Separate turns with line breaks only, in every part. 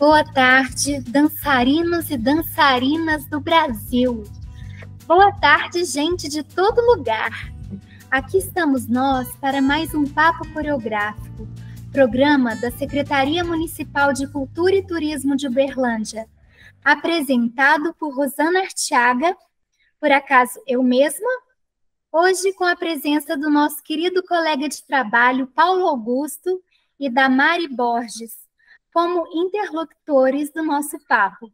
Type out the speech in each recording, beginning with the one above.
Boa tarde, dançarinos e dançarinas do Brasil. Boa tarde, gente de todo lugar. Aqui estamos nós para mais um Papo Coreográfico, programa da Secretaria Municipal de Cultura e Turismo de Uberlândia, apresentado por Rosana Artiaga, por acaso eu mesma, hoje com a presença do nosso querido colega de trabalho Paulo Augusto e da Mari Borges, como interlocutores do nosso papo.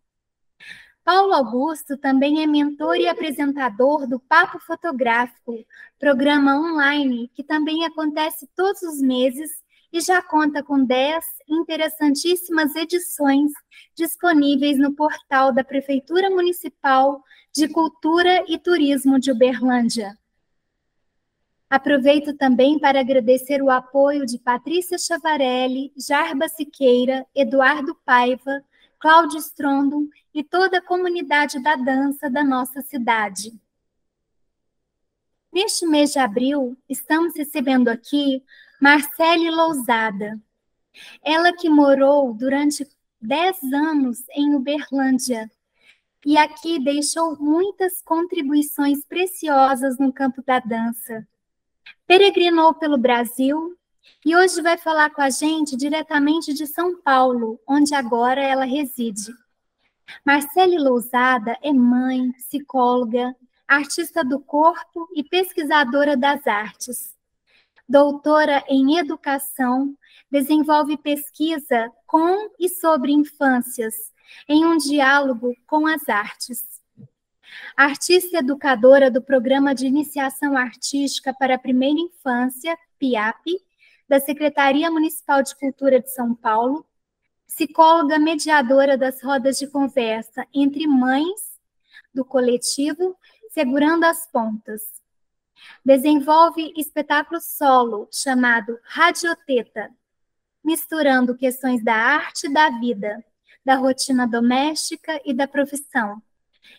Paulo Augusto também é mentor e apresentador do Papo Fotográfico, programa online que também acontece todos os meses e já conta com 10 interessantíssimas edições disponíveis no portal da Prefeitura Municipal de Cultura e Turismo de Uberlândia. Aproveito também para agradecer o apoio de Patrícia Chavarelli, Jarba Siqueira, Eduardo Paiva, Cláudio Strondon e toda a comunidade da dança da nossa cidade. Neste mês de abril, estamos recebendo aqui Marcele Lousada. Ela que morou durante 10 anos em Uberlândia e aqui deixou muitas contribuições preciosas no campo da dança peregrinou pelo Brasil e hoje vai falar com a gente diretamente de São Paulo, onde agora ela reside. Marcele Lousada é mãe, psicóloga, artista do corpo e pesquisadora das artes. Doutora em educação, desenvolve pesquisa com e sobre infâncias, em um diálogo com as artes artista educadora do Programa de Iniciação Artística para a Primeira Infância, PIAP, da Secretaria Municipal de Cultura de São Paulo, psicóloga mediadora das rodas de conversa entre mães do coletivo Segurando as Pontas. Desenvolve espetáculo solo chamado Radioteta, misturando questões da arte e da vida, da rotina doméstica e da profissão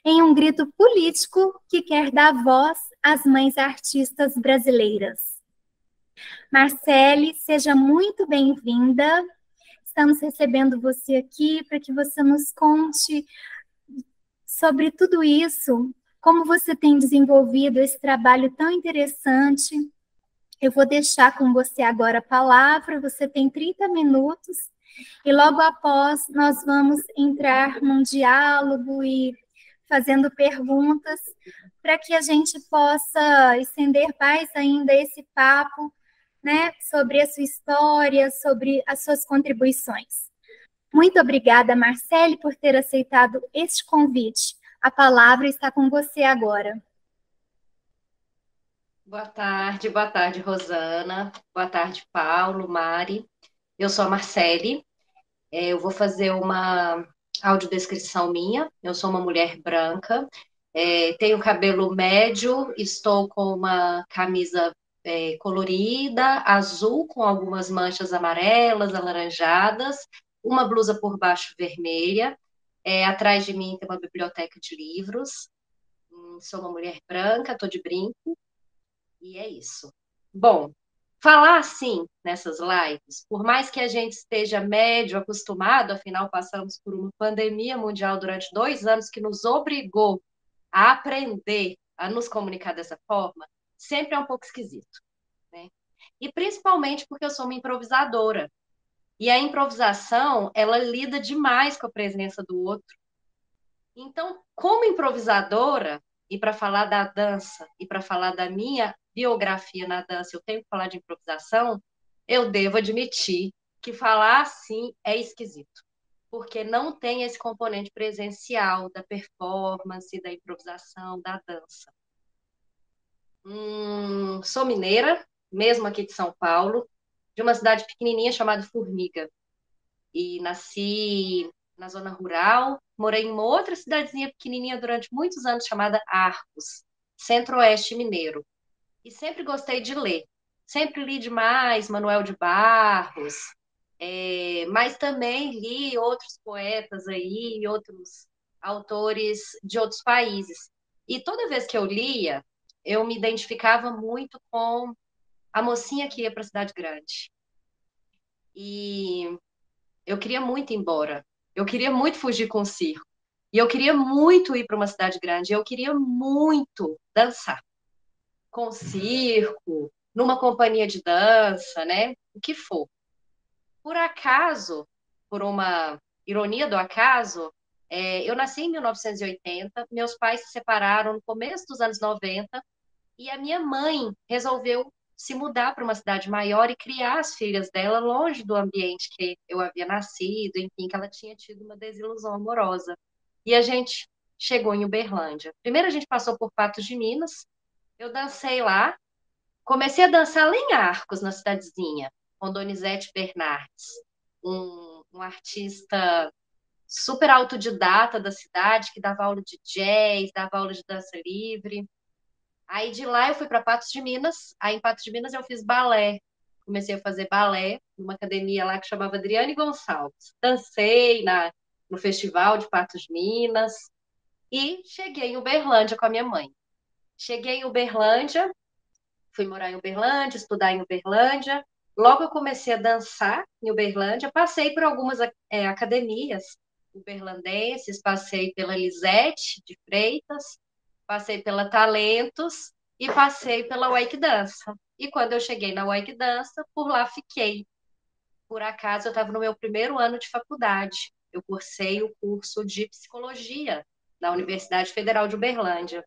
em um grito político que quer dar voz às mães artistas brasileiras. Marcele, seja muito bem-vinda. Estamos recebendo você aqui para que você nos conte sobre tudo isso, como você tem desenvolvido esse trabalho tão interessante. Eu vou deixar com você agora a palavra, você tem 30 minutos, e logo após nós vamos entrar num diálogo e fazendo perguntas para que a gente possa estender mais ainda esse papo, né, sobre a sua história, sobre as suas contribuições. Muito obrigada, Marcele, por ter aceitado este convite. A palavra está com você agora.
Boa tarde, boa tarde, Rosana. Boa tarde, Paulo, Mari. Eu sou a Marcele. É, eu vou fazer uma audiodescrição minha. Eu sou uma mulher branca, é, tenho cabelo médio, estou com uma camisa é, colorida, azul, com algumas manchas amarelas, alaranjadas, uma blusa por baixo vermelha. É, atrás de mim tem uma biblioteca de livros. Hum, sou uma mulher branca, estou de brinco. E é isso. Bom, falar assim nessas lives, por mais que a gente esteja médio acostumado, afinal passamos por uma pandemia mundial durante dois anos que nos obrigou a aprender a nos comunicar dessa forma, sempre é um pouco esquisito, né? E principalmente porque eu sou uma improvisadora. E a improvisação, ela lida demais com a presença do outro. Então, como improvisadora, e para falar da dança e para falar da minha biografia na dança, eu tenho que falar de improvisação, eu devo admitir que falar assim é esquisito, porque não tem esse componente presencial da performance, da improvisação, da dança. Hum, sou mineira, mesmo aqui de São Paulo, de uma cidade pequenininha chamada Formiga. E nasci na zona rural, morei em uma outra cidadezinha pequenininha durante muitos anos chamada Arcos, centro-oeste mineiro. E sempre gostei de ler. Sempre li demais Manuel de Barros, é, mas também li outros poetas aí, outros autores de outros países. E toda vez que eu lia, eu me identificava muito com a mocinha que ia para a cidade grande. E eu queria muito ir embora Eu queria muito fugir com o circo. E eu queria muito ir para uma cidade grande. Eu queria muito dançar com circo, numa companhia de dança, né? O que for. Por acaso, por uma ironia do acaso, é, eu nasci em 1980, meus pais se separaram no começo dos anos 90 e a minha mãe resolveu se mudar para uma cidade maior e criar as filhas dela longe do ambiente que eu havia nascido, enfim, que ela tinha tido uma desilusão amorosa. E a gente chegou em Uberlândia. Primeiro a gente passou por Patos de Minas, eu dancei lá, comecei a dançar lá em Arcos, na cidadezinha, com Donizete Bernardes, um, um artista super autodidata da cidade, que dava aula de jazz, dava aula de dança livre. Aí de lá eu fui para Patos de Minas. Aí em Patos de Minas eu fiz balé. Comecei a fazer balé numa academia lá que chamava Adriane Gonçalves. Dancei na, no festival de Patos de Minas e cheguei em Uberlândia com a minha mãe. Cheguei em Uberlândia, fui morar em Uberlândia, estudar em Uberlândia. Logo eu comecei a dançar em Uberlândia, passei por algumas é, academias uberlandenses, passei pela Lisete de Freitas, passei pela Talentos e passei pela Wake Dança. E quando eu cheguei na Wake Dança, por lá fiquei. Por acaso, eu estava no meu primeiro ano de faculdade. Eu cursei o curso de psicologia na Universidade Federal de Uberlândia.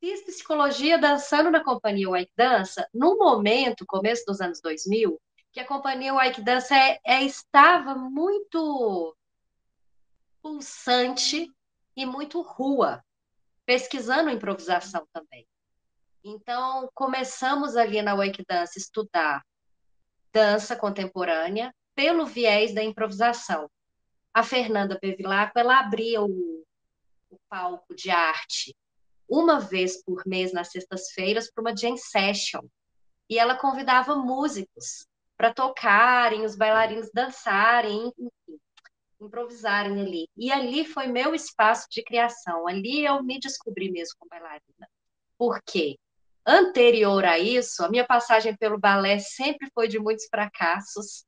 Fiz psicologia dançando na companhia Wake Dança, no momento, começo dos anos 2000, que a companhia Wake Dança é, é, estava muito pulsante e muito rua pesquisando improvisação também. Então, começamos ali na Wake Dance estudar dança contemporânea pelo viés da improvisação. A Fernanda Bevilacqua, ela abria o, o palco de arte uma vez por mês nas sextas-feiras para uma jam session. E ela convidava músicos para tocarem, os bailarinos dançarem, enfim improvisarem ali. E ali foi meu espaço de criação. Ali eu me descobri mesmo como bailarina. Por quê? Anterior a isso, a minha passagem pelo balé sempre foi de muitos fracassos.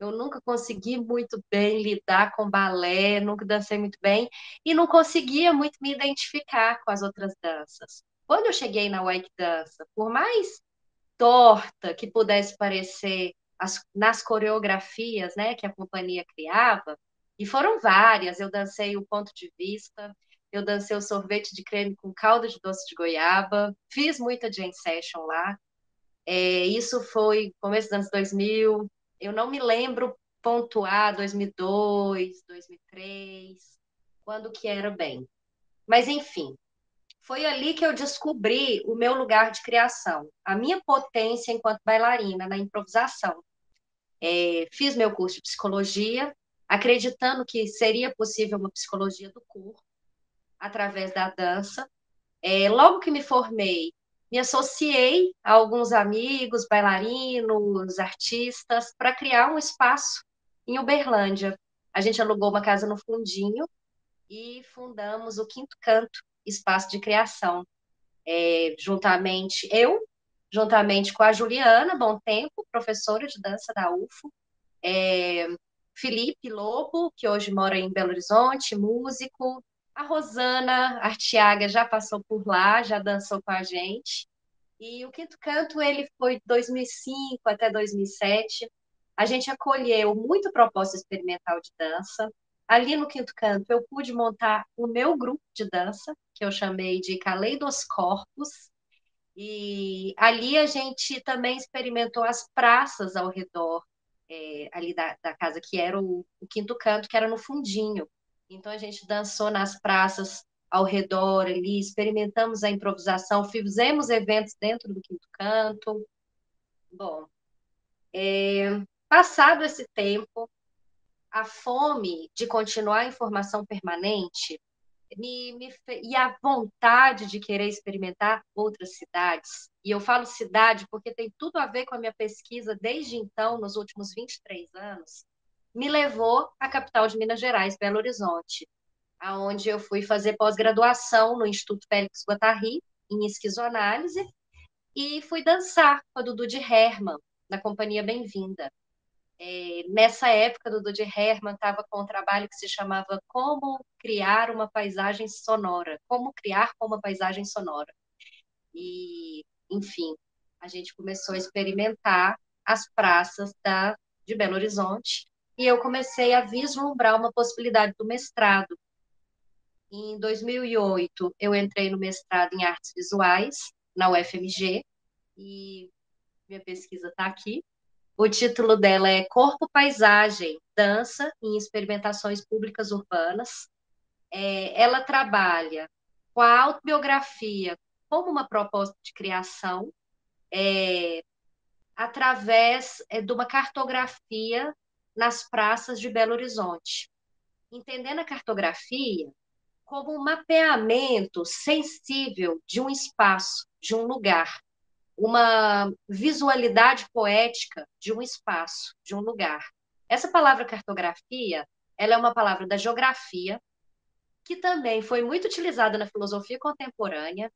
Eu nunca consegui muito bem lidar com balé, nunca dancei muito bem e não conseguia muito me identificar com as outras danças. Quando eu cheguei na Wake Dança, por mais torta que pudesse parecer as, nas coreografias né, que a companhia criava, e foram várias. Eu dancei o ponto de vista, eu dancei o sorvete de creme com calda de doce de goiaba, fiz muita jam session lá. É, isso foi começo dos anos 2000. Eu não me lembro pontuar 2002, 2003, quando que era bem. Mas enfim, foi ali que eu descobri o meu lugar de criação, a minha potência enquanto bailarina na improvisação. É, fiz meu curso de psicologia, acreditando que seria possível uma psicologia do corpo através da dança. É, logo que me formei, me associei a alguns amigos, bailarinos, artistas, para criar um espaço em Uberlândia. A gente alugou uma casa no Fundinho e fundamos o Quinto Canto, espaço de criação. É, juntamente, eu, juntamente com a Juliana Bom Tempo, professora de dança da UFO, é, Felipe Lobo, que hoje mora em Belo Horizonte, músico. A Rosana Artiaga já passou por lá, já dançou com a gente. E o Quinto Canto, ele foi de 2005 até 2007. A gente acolheu muito proposta experimental de dança. Ali no Quinto Canto, eu pude montar o meu grupo de dança, que eu chamei de Caleidoscorpos. E ali a gente também experimentou as praças ao redor é, ali da, da, casa, que era o, o, quinto canto, que era no fundinho. Então a gente dançou nas praças ao redor ali, experimentamos a improvisação, fizemos eventos dentro do quinto canto. Bom, é, passado esse tempo, a fome de continuar a informação permanente me, me, e a vontade de querer experimentar outras cidades. E eu falo cidade porque tem tudo a ver com a minha pesquisa desde então, nos últimos 23 anos, me levou à capital de Minas Gerais, Belo Horizonte, aonde eu fui fazer pós-graduação no Instituto Félix Guattari, em esquizoanálise, e fui dançar com a Dudu de Herman, na Companhia Bem-vinda. É, nessa época, do Dodi Herman estava com um trabalho que se chamava Como Criar uma Paisagem Sonora. Como Criar uma Paisagem Sonora. E, enfim, a gente começou a experimentar as praças da, de Belo Horizonte e eu comecei a vislumbrar uma possibilidade do mestrado. Em 2008, eu entrei no mestrado em artes visuais na UFMG e minha pesquisa está aqui. O título dela é Corpo, Paisagem, Dança em Experimentações Públicas Urbanas. É, ela trabalha com a autobiografia como uma proposta de criação, é, através é, de uma cartografia nas praças de Belo Horizonte. Entendendo a cartografia como um mapeamento sensível de um espaço, de um lugar, uma visualidade poética de um espaço, de um lugar. Essa palavra cartografia, ela é uma palavra da geografia, que também foi muito utilizada na filosofia contemporânea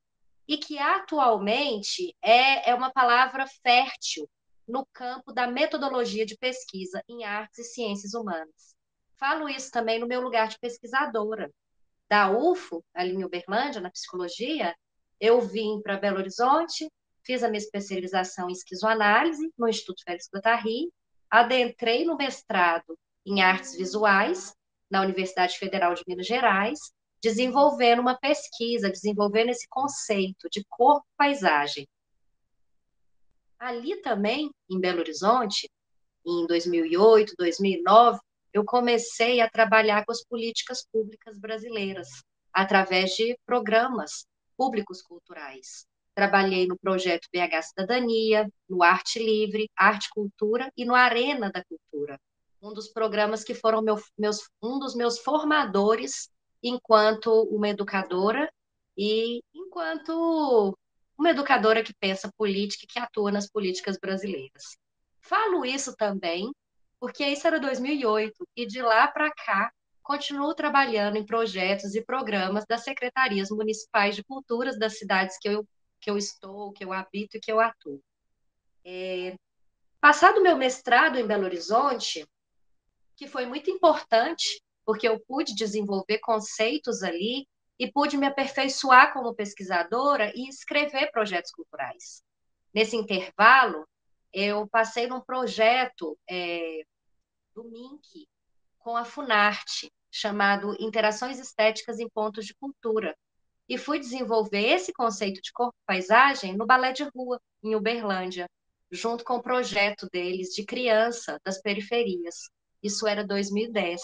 e que atualmente é, é uma palavra fértil no campo da metodologia de pesquisa em artes e ciências humanas. Falo isso também no meu lugar de pesquisadora. Da UFO, ali em Uberlândia, na psicologia, eu vim para Belo Horizonte, fiz a minha especialização em esquizoanálise no Instituto Félix Guattari, adentrei no mestrado em artes visuais na Universidade Federal de Minas Gerais, desenvolvendo uma pesquisa, desenvolvendo esse conceito de corpo-paisagem. Ali também, em Belo Horizonte, em 2008, 2009, eu comecei a trabalhar com as políticas públicas brasileiras, através de programas públicos culturais. Trabalhei no projeto BH Cidadania, no Arte Livre, Arte Cultura e no Arena da Cultura, um dos programas que foram meu, meus, um dos meus formadores enquanto uma educadora e enquanto uma educadora que pensa política e que atua nas políticas brasileiras. Falo isso também porque isso era 2008 e de lá para cá continuo trabalhando em projetos e programas das secretarias municipais de culturas das cidades que eu, que eu estou, que eu habito e que eu atuo. É, passado meu mestrado em Belo Horizonte, que foi muito importante porque eu pude desenvolver conceitos ali e pude me aperfeiçoar como pesquisadora e escrever projetos culturais. Nesse intervalo, eu passei num projeto é, do MINC com a Funarte, chamado Interações Estéticas em Pontos de Cultura, e fui desenvolver esse conceito de corpo-paisagem no Balé de Rua, em Uberlândia, junto com o projeto deles de criança das periferias. Isso era 2010.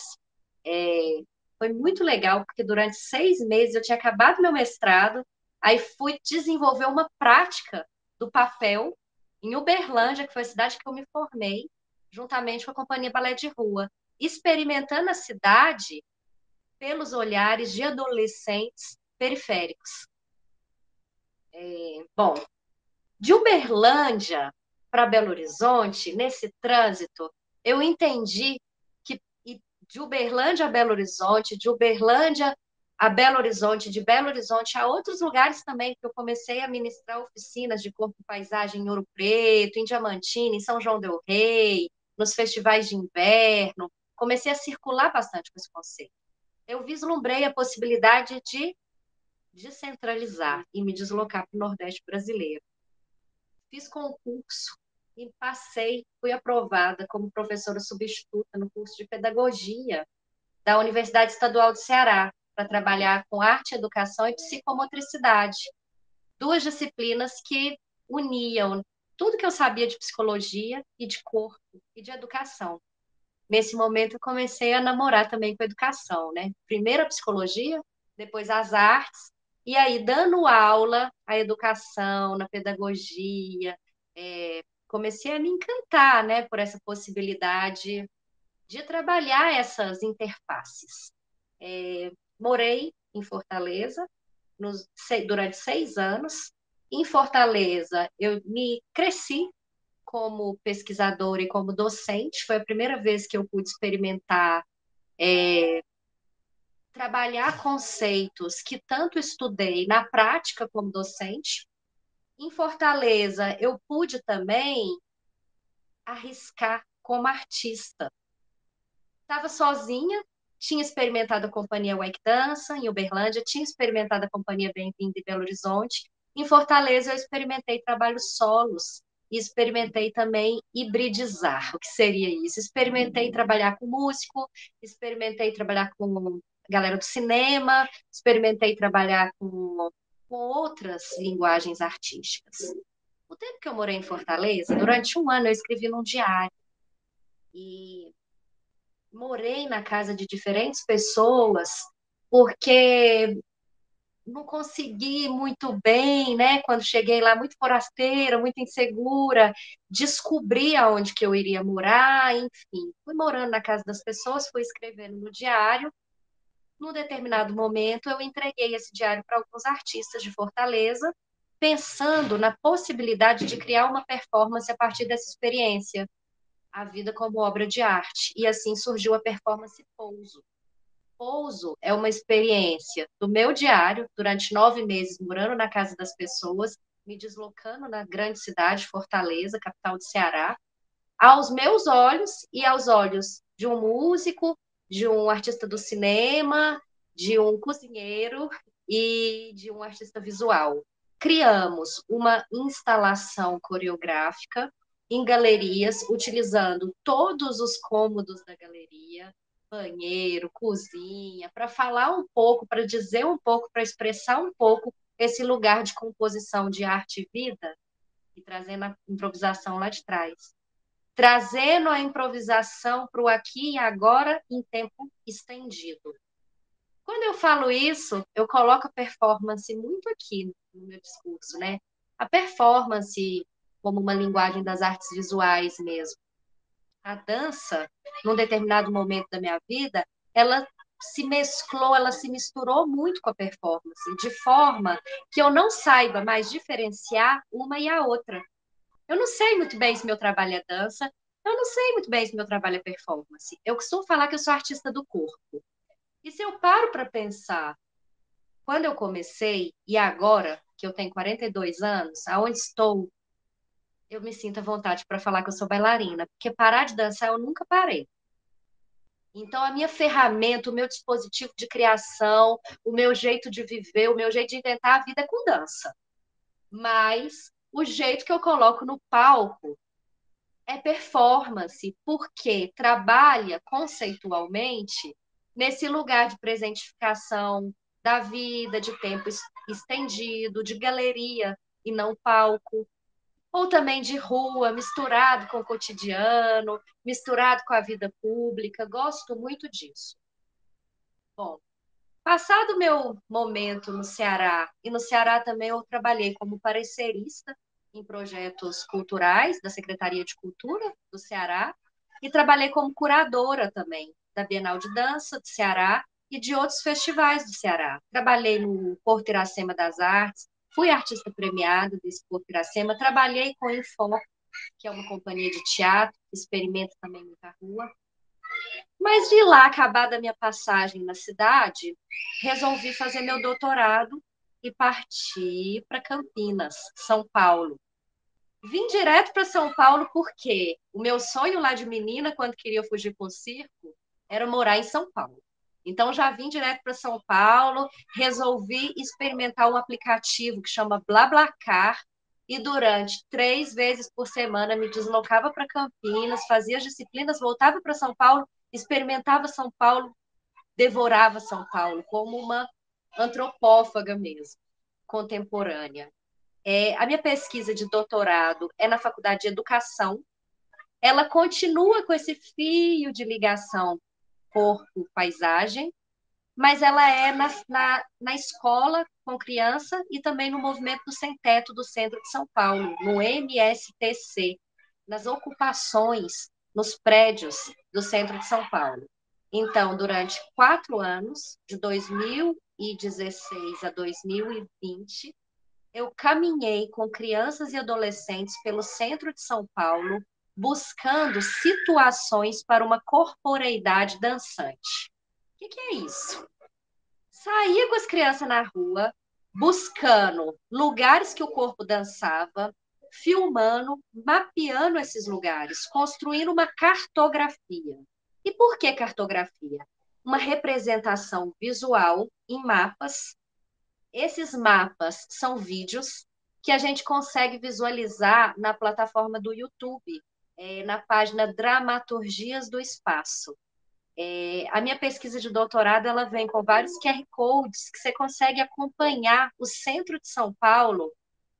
É, foi muito legal, porque durante seis meses eu tinha acabado meu mestrado, aí fui desenvolver uma prática do papel em Uberlândia, que foi a cidade que eu me formei, juntamente com a Companhia Balé de Rua, experimentando a cidade pelos olhares de adolescentes periféricos. É, bom, de Uberlândia para Belo Horizonte, nesse trânsito, eu entendi de Uberlândia a Belo Horizonte, de Uberlândia a Belo Horizonte, de Belo Horizonte a outros lugares também, que eu comecei a ministrar oficinas de corpo e paisagem em Ouro Preto, em Diamantina, em São João del Rei, nos festivais de inverno. Comecei a circular bastante com esse conceito. Eu vislumbrei a possibilidade de descentralizar e me deslocar para o Nordeste brasileiro. Fiz concurso e passei, fui aprovada como professora substituta no curso de pedagogia da Universidade Estadual do Ceará, para trabalhar com arte, educação e psicomotricidade. Duas disciplinas que uniam tudo que eu sabia de psicologia e de corpo e de educação. Nesse momento eu comecei a namorar também com a educação, né? Primeiro a psicologia, depois as artes, e aí dando aula à educação, na pedagogia, é, comecei a me encantar, né, por essa possibilidade de trabalhar essas interfaces. É, morei em Fortaleza nos, durante seis anos. Em Fortaleza, eu me cresci como pesquisadora e como docente. Foi a primeira vez que eu pude experimentar é, trabalhar conceitos que tanto estudei na prática como docente. Em Fortaleza, eu pude também arriscar como artista. Estava sozinha, tinha experimentado a companhia Wake Dança em Uberlândia, tinha experimentado a companhia Bem-vindo em Belo Horizonte. Em Fortaleza, eu experimentei trabalhos solos e experimentei também hibridizar. O que seria isso? Experimentei trabalhar com músico, experimentei trabalhar com galera do cinema, experimentei trabalhar com, com outras linguagens artísticas. O tempo que eu morei em Fortaleza, durante um ano eu escrevi num diário. E morei na casa de diferentes pessoas, porque não consegui muito bem, né? Quando cheguei lá, muito forasteira, muito insegura, descobri aonde que eu iria morar, enfim. Fui morando na casa das pessoas, fui escrevendo no diário. Num determinado momento, eu entreguei esse diário para alguns artistas de Fortaleza, pensando na possibilidade de criar uma performance a partir dessa experiência a vida como obra de arte. E assim surgiu a performance Pouso. Pouso é uma experiência do meu diário, durante nove meses morando na casa das pessoas, me deslocando na grande cidade, Fortaleza, capital do Ceará, aos meus olhos e aos olhos de um músico, de um artista do cinema, de um cozinheiro e de um artista visual. Criamos uma instalação coreográfica em galerias, utilizando todos os cômodos da galeria, banheiro, cozinha, para falar um pouco, para dizer um pouco, para expressar um pouco esse lugar de composição de arte e vida e trazendo a improvisação lá de trás. Trazendo a improvisação para o aqui e agora em tempo estendido. Quando eu falo isso, eu coloco a performance muito aqui no meu discurso, né? A performance como uma linguagem das artes visuais mesmo. A dança, num determinado momento da minha vida, ela se mesclou, ela se misturou muito com a performance, de forma que eu não saiba mais diferenciar uma e a outra. Eu não sei muito bem se meu trabalho é dança, eu não sei muito bem se meu trabalho é performance. Eu costumo falar que eu sou artista do corpo. E se eu paro para pensar, quando eu comecei e agora, que eu tenho 42 anos, aonde estou eu me sinto à vontade para falar que eu sou bailarina, porque parar de dançar eu nunca parei. Então, a minha ferramenta, o meu dispositivo de criação, o meu jeito de viver, o meu jeito de inventar a vida é com dança. Mas o jeito que eu coloco no palco é performance, porque trabalha conceitualmente nesse lugar de presentificação da vida, de tempo estendido, de galeria e não palco ou também de rua, misturado com o cotidiano, misturado com a vida pública. Gosto muito disso. Bom, passado o meu momento no Ceará, e no Ceará também eu trabalhei como parecerista em projetos culturais da Secretaria de Cultura do Ceará, e trabalhei como curadora também da Bienal de Dança do Ceará e de outros festivais do Ceará. Trabalhei no Porto Iracema das Artes, Fui artista premiada desse Porto Iracema, trabalhei com a Infor, que é uma companhia de teatro, experimenta também muita rua. Mas de lá, acabada a minha passagem na cidade, resolvi fazer meu doutorado e partir para Campinas, São Paulo. Vim direto para São Paulo porque o meu sonho lá de menina, quando queria fugir com o circo, era morar em São Paulo. Então, já vim direto para São Paulo, resolvi experimentar um aplicativo que chama BlaBlaCar, e durante três vezes por semana me deslocava para Campinas, fazia as disciplinas, voltava para São Paulo, experimentava São Paulo, devorava São Paulo, como uma antropófaga mesmo, contemporânea. É, a minha pesquisa de doutorado é na Faculdade de Educação. Ela continua com esse fio de ligação corpo, paisagem, mas ela é na, na, na escola com criança e também no movimento do Sem Teto do Centro de São Paulo, no MSTC, nas ocupações nos prédios do Centro de São Paulo. Então, durante quatro anos, de 2016 a 2020, eu caminhei com crianças e adolescentes pelo centro de São Paulo, buscando situações para uma corporeidade dançante. O que, é isso? Saía com as crianças na rua, buscando lugares que o corpo dançava, filmando, mapeando esses lugares, construindo uma cartografia. E por que cartografia? Uma representação visual em mapas. Esses mapas são vídeos que a gente consegue visualizar na plataforma do YouTube, é, na página Dramaturgias do Espaço. É, a minha pesquisa de doutorado ela vem com vários QR codes que você consegue acompanhar o centro de São Paulo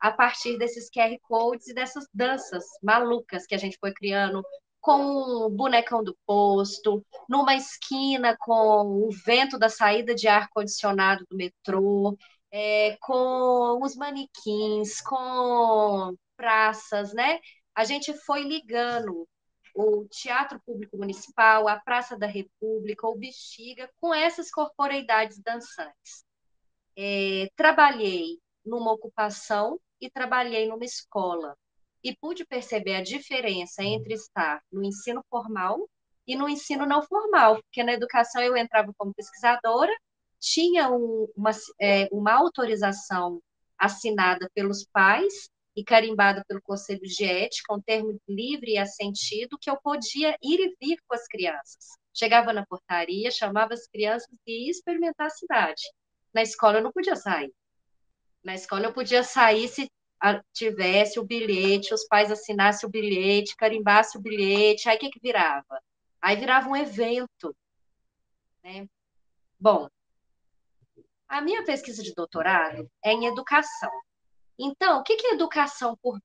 a partir desses QR codes e dessas danças malucas que a gente foi criando com o bonecão do posto, numa esquina com o vento da saída de ar condicionado do metrô, é, com os manequins, com praças, né? A gente foi ligando o Teatro Público Municipal, a Praça da República, o Bexiga, com essas corporeidades dançantes. É, trabalhei numa ocupação e trabalhei numa escola e pude perceber a diferença entre estar no ensino formal e no ensino não formal, porque na educação eu entrava como pesquisadora, tinha um, uma, é, uma autorização assinada pelos pais e carimbada pelo Conselho de Ética, um termo livre e assentido, que eu podia ir e vir com as crianças. Chegava na portaria, chamava as crianças e ia experimentar a cidade. Na escola eu não podia sair. Na escola eu podia sair se tivesse o bilhete, os pais assinassem o bilhete, carimbassem o bilhete, aí o que, que virava? Aí virava um evento. Né? Bom, a minha pesquisa de doutorado é em educação. Então, o que é educação por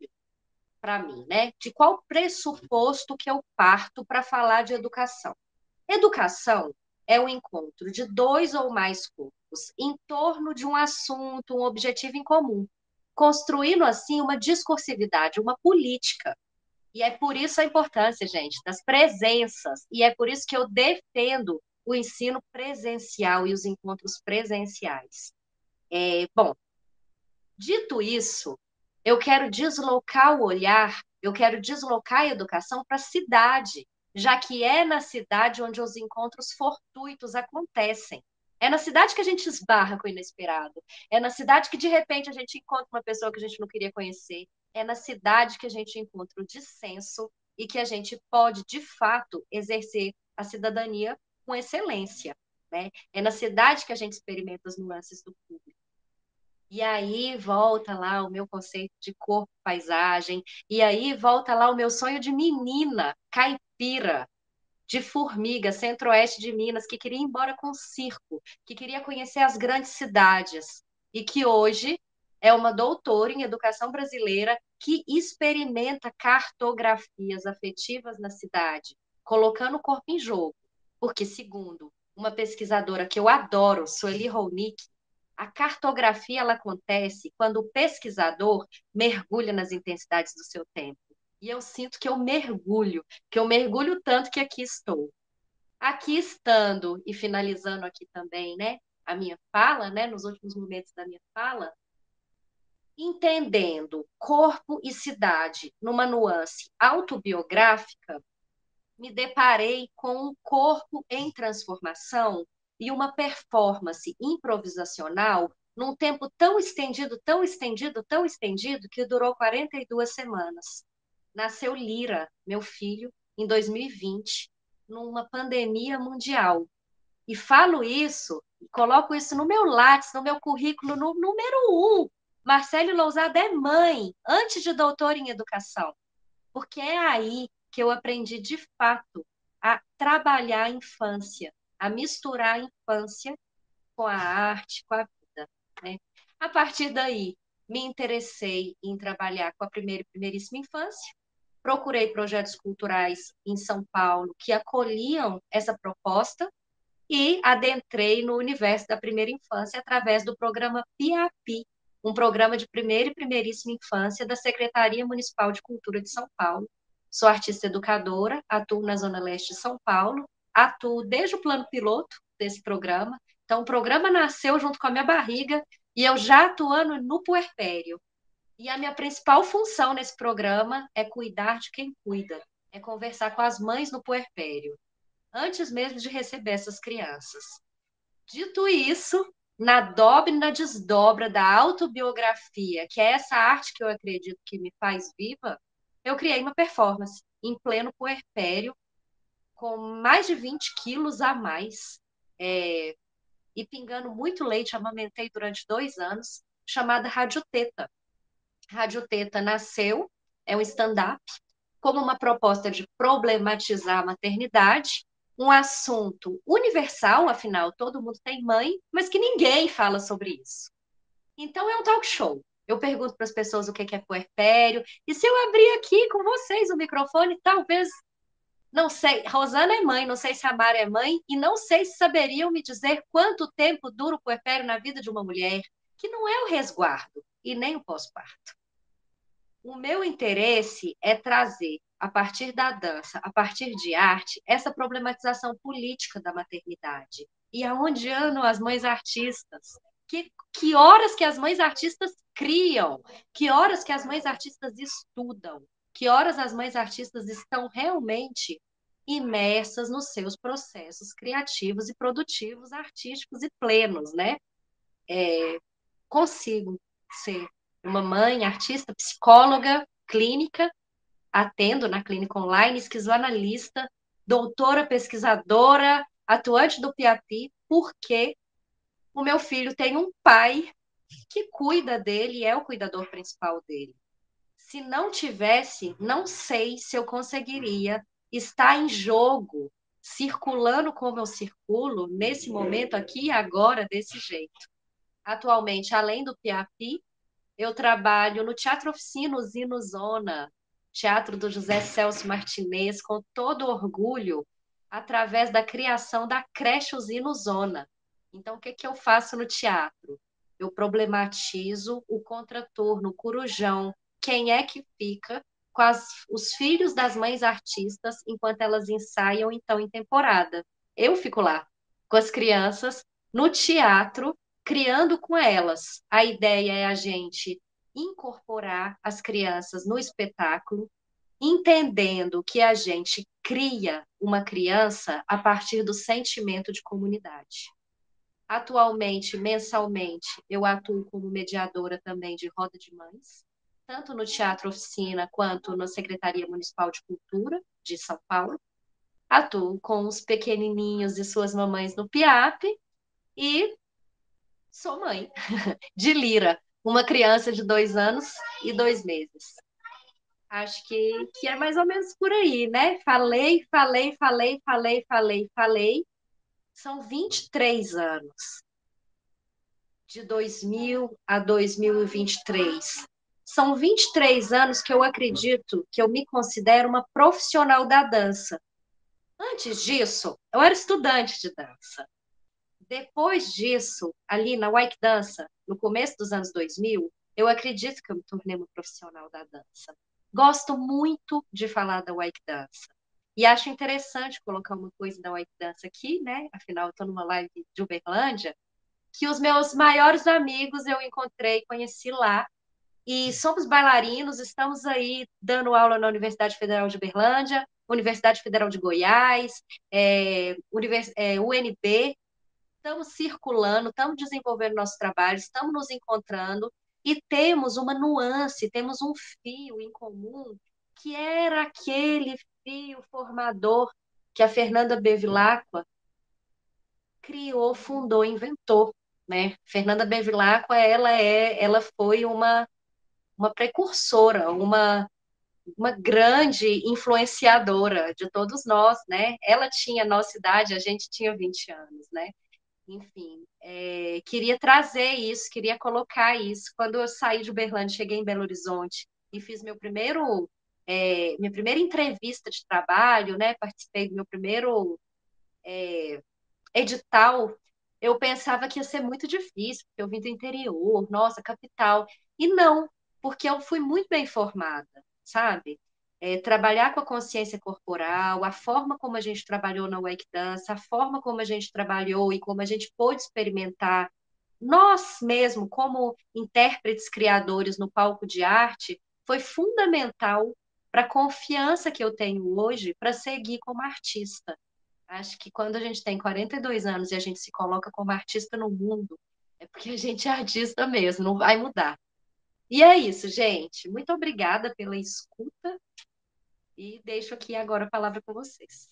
para mim, né? De qual pressuposto que eu parto para falar de educação? Educação é o encontro de dois ou mais corpos em torno de um assunto, um objetivo em comum, construindo assim uma discursividade, uma política. E é por isso a importância, gente, das presenças, e é por isso que eu defendo o ensino presencial e os encontros presenciais. É, bom, Dito isso, eu quero deslocar o olhar, eu quero deslocar a educação para a cidade, já que é na cidade onde os encontros fortuitos acontecem. É na cidade que a gente esbarra com o inesperado. É na cidade que, de repente, a gente encontra uma pessoa que a gente não queria conhecer. É na cidade que a gente encontra o dissenso e que a gente pode, de fato, exercer a cidadania com excelência. Né? É na cidade que a gente experimenta as nuances do público. E aí volta lá o meu conceito de corpo, paisagem, e aí volta lá o meu sonho de menina, caipira, de formiga, centro-oeste de Minas, que queria ir embora com o circo, que queria conhecer as grandes cidades, e que hoje é uma doutora em educação brasileira que experimenta cartografias afetivas na cidade, colocando o corpo em jogo. Porque, segundo uma pesquisadora que eu adoro, Sueli Ronick, a cartografia ela acontece quando o pesquisador mergulha nas intensidades do seu tempo. E eu sinto que eu mergulho, que eu mergulho tanto que aqui estou. Aqui estando e finalizando aqui também, né, a minha fala, né, nos últimos momentos da minha fala, entendendo corpo e cidade numa nuance autobiográfica, me deparei com um corpo em transformação e uma performance improvisacional num tempo tão estendido, tão estendido, tão estendido, que durou 42 semanas. Nasceu Lira, meu filho, em 2020, numa pandemia mundial. E falo isso, coloco isso no meu lápis, no meu currículo, no número um. Marcele Lousada é mãe, antes de doutora em educação. Porque é aí que eu aprendi, de fato, a trabalhar a infância, a misturar a infância com a arte, com a vida. Né? A partir daí, me interessei em trabalhar com a primeira e primeiríssima infância, procurei projetos culturais em São Paulo que acolhiam essa proposta e adentrei no universo da primeira infância através do programa PIAPI, um programa de primeira e primeiríssima infância da Secretaria Municipal de Cultura de São Paulo. Sou artista educadora, atuo na Zona Leste de São Paulo atuo desde o plano piloto desse programa. Então, o programa nasceu junto com a minha barriga e eu já atuando no puerpério. E a minha principal função nesse programa é cuidar de quem cuida, é conversar com as mães no puerpério, antes mesmo de receber essas crianças. Dito isso, na dobra e na desdobra da autobiografia, que é essa arte que eu acredito que me faz viva, eu criei uma performance em pleno puerpério, com mais de 20 quilos a mais, é, e pingando muito leite, amamentei durante dois anos, chamada Radioteta. Radioteta nasceu, é um stand-up, como uma proposta de problematizar a maternidade, um assunto universal, afinal, todo mundo tem mãe, mas que ninguém fala sobre isso. Então, é um talk show. Eu pergunto para as pessoas o que é puerpério, e se eu abrir aqui com vocês o microfone, talvez. Não sei, Rosana é mãe, não sei se a Mara é mãe, e não sei se saberiam me dizer quanto tempo dura o puerpério na vida de uma mulher, que não é o resguardo e nem o pós-parto. O meu interesse é trazer a partir da dança, a partir de arte, essa problematização política da maternidade. E aonde andam as mães artistas? Que, que horas que as mães artistas criam? Que horas que as mães artistas estudam? Que horas as mães artistas estão realmente imersas nos seus processos criativos e produtivos, artísticos e plenos, né? É, consigo ser uma mãe artista, psicóloga, clínica, atendo na clínica online, esquizoanalista, doutora pesquisadora, atuante do PIAPI, porque o meu filho tem um pai que cuida dele é o cuidador principal dele. Se não tivesse, não sei se eu conseguiria estar em jogo, circulando como eu circulo, nesse momento aqui e agora, desse jeito. Atualmente, além do PIAPI, eu trabalho no Teatro Oficina Usino Zona, Teatro do José Celso Martinez, com todo orgulho, através da criação da creche Usino Zona. Então, o que, que eu faço no teatro? Eu problematizo o contraturno, o corujão, quem é que fica com as, os filhos das mães artistas enquanto elas ensaiam, então, em temporada. Eu fico lá com as crianças no teatro, criando com elas. A ideia é a gente incorporar as crianças no espetáculo, entendendo que a gente cria uma criança a partir do sentimento de comunidade. Atualmente, mensalmente, eu atuo como mediadora também de roda de mães, tanto no Teatro Oficina quanto na Secretaria Municipal de Cultura de São Paulo. Atuo com os pequenininhos e suas mamães no PIAP e sou mãe de Lira, uma criança de dois anos e dois meses. Acho que, que é mais ou menos por aí, né? Falei, falei, falei, falei, falei, falei. São 23 anos. De 2000 a 2023. São 23 anos que eu acredito que eu me considero uma profissional da dança. Antes disso, eu era estudante de dança. Depois disso, ali na Wake Dança, no começo dos anos 2000, eu acredito que eu me tornei uma profissional da dança. Gosto muito de falar da Wake Dança. E acho interessante colocar uma coisa da Wake Dança aqui, né? Afinal, estou numa live de Uberlândia, que os meus maiores amigos eu encontrei, conheci lá. E somos bailarinos, estamos aí dando aula na Universidade Federal de Uberlândia, Universidade Federal de Goiás, é, Univers, é, UNB, estamos circulando, estamos desenvolvendo nosso trabalho, estamos nos encontrando e temos uma nuance, temos um fio em comum, que era aquele fio formador que a Fernanda Bevilacqua criou, fundou, inventou, né? Fernanda Bevilacqua, ela é, ela foi uma uma precursora, uma uma grande influenciadora de todos nós, né? Ela tinha nossa idade, a gente tinha 20 anos, né? Enfim, é, queria trazer isso, queria colocar isso. Quando eu saí de Uberlândia, cheguei em Belo Horizonte e fiz meu primeiro, é, minha primeira entrevista de trabalho, né? Participei do meu primeiro é, edital. Eu pensava que ia ser muito difícil, porque eu vim do interior, nossa, capital. E não, porque eu fui muito bem formada, sabe? É, trabalhar com a consciência corporal, a forma como a gente trabalhou na Wake Dance, a forma como a gente trabalhou e como a gente pôde experimentar nós mesmo como intérpretes criadores no palco de arte foi fundamental para a confiança que eu tenho hoje para seguir como artista. Acho que quando a gente tem 42 anos e a gente se coloca como artista no mundo, É porque a gente é artista mesmo, não vai mudar. E é isso, gente. Muito obrigada pela escuta e deixo aqui agora a palavra com vocês.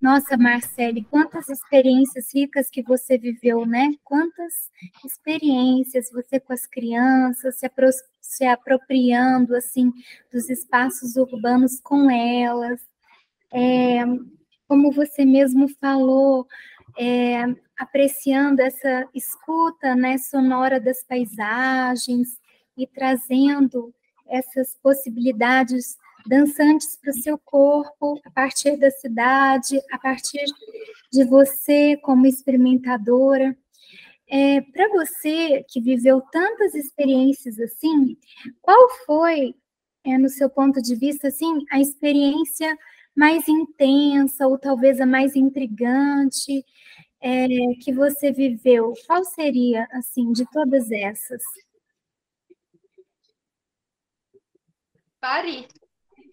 Nossa, Marcele, quantas experiências ricas que você viveu, né? Quantas experiências você com as crianças, se, apro se apropriando, assim, dos espaços urbanos com elas. É, como você mesmo falou, é, apreciando essa escuta né, sonora das paisagens e trazendo essas possibilidades dançantes para o seu corpo, a partir da cidade, a partir de você como experimentadora. É, para você que viveu tantas experiências assim, qual foi, é, no seu ponto de vista, assim, a experiência mais intensa ou talvez a mais intrigante é, que você viveu? Qual seria, assim, de todas essas?
Paris.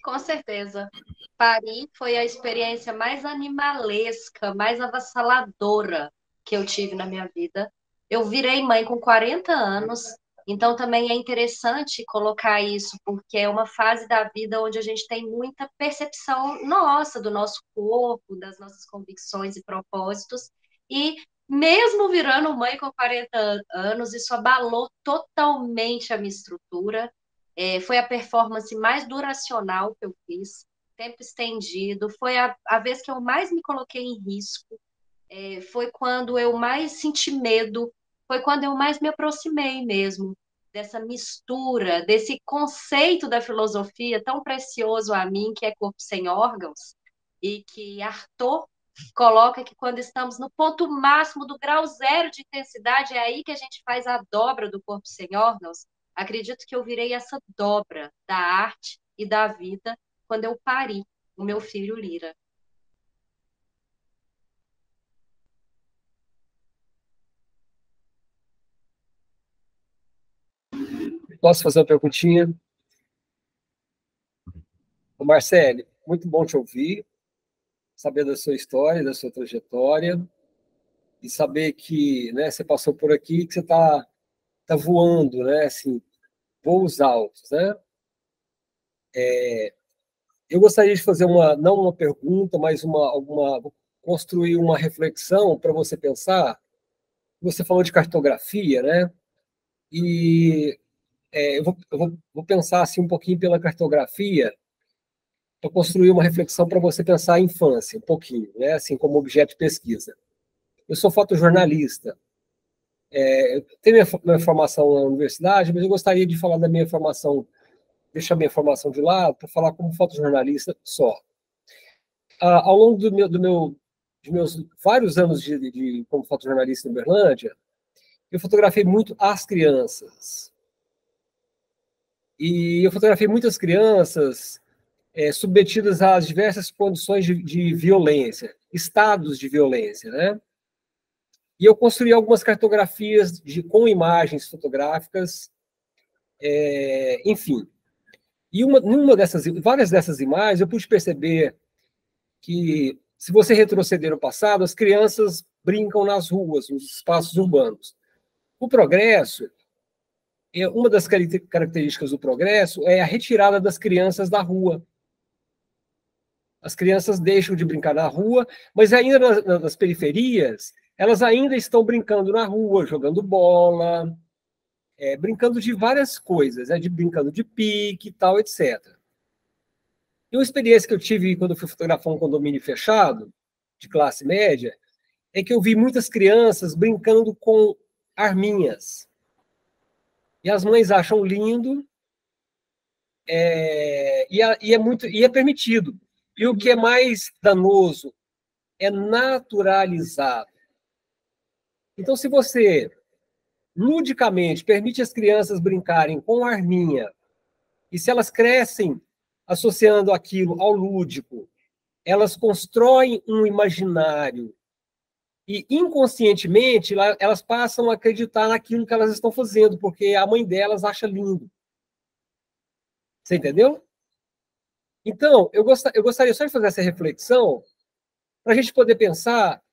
Com certeza. Paris foi a experiência mais animalesca, mais avassaladora que eu tive na minha vida. Eu virei mãe com 40 anos, então também é interessante colocar isso, porque é uma fase da vida onde a gente tem muita percepção nossa do nosso corpo, das nossas convicções e propósitos. E mesmo virando mãe com 40 anos, isso abalou totalmente a minha estrutura. É, foi a performance mais duracional que eu fiz, tempo estendido. Foi a, a vez que eu mais me coloquei em risco. É, foi quando eu mais senti medo. Foi quando eu mais me aproximei mesmo dessa mistura, desse conceito da filosofia tão precioso a mim, que é corpo sem órgãos, e que Arthur coloca que quando estamos no ponto máximo do grau zero de intensidade, é aí que a gente faz a dobra do corpo sem órgãos, Acredito que eu virei essa dobra da arte e da vida quando eu pari o meu filho Lira.
Posso fazer uma perguntinha? Marcele, muito bom te ouvir, saber da sua história, da sua trajetória, e saber que né, você passou por aqui, que você está tá voando, né? Assim, voos altos, né? É, eu gostaria de fazer uma, não uma pergunta, mas uma, uma construir uma reflexão para você pensar. Você falou de cartografia, né? E é, eu, vou, eu vou, vou, pensar assim um pouquinho pela cartografia para construir uma reflexão para você pensar a infância, um pouquinho, né? Assim como objeto de pesquisa. Eu sou fotojornalista, é, tenho minha, minha, formação na universidade, mas eu gostaria de falar da minha formação, deixar minha formação de lado, para falar como fotojornalista só. Ah, ao longo do meu, do meu, de meus vários anos de, de, como fotojornalista em Berlândia, eu fotografei muito as crianças. E eu fotografei muitas crianças é, submetidas a diversas condições de, de violência, estados de violência, né? E eu construí algumas cartografias de, com imagens fotográficas, é, enfim. E uma, numa dessas, várias dessas imagens, eu pude perceber que, se você retroceder no passado, as crianças brincam nas ruas, nos espaços urbanos. O progresso, é, uma das características do progresso é a retirada das crianças da rua. As crianças deixam de brincar na rua, mas ainda nas, nas periferias, elas ainda estão brincando na rua, jogando bola, é, brincando de várias coisas, né, de brincando de pique e tal, etc. E uma experiência que eu tive quando fui fotografar um condomínio fechado, de classe média, é que eu vi muitas crianças brincando com arminhas. E as mães acham lindo, é, e, é, e, é muito e é permitido. E o que é mais danoso é naturalizado. Então, se você ludicamente permite as crianças brincarem com arminha, e se elas crescem associando aquilo ao lúdico, elas constroem um imaginário e inconscientemente elas passam a acreditar naquilo que elas estão fazendo, porque a mãe delas acha lindo. Você entendeu? Então, eu, gost, eu gostaria só de fazer essa reflexão para a gente poder pensar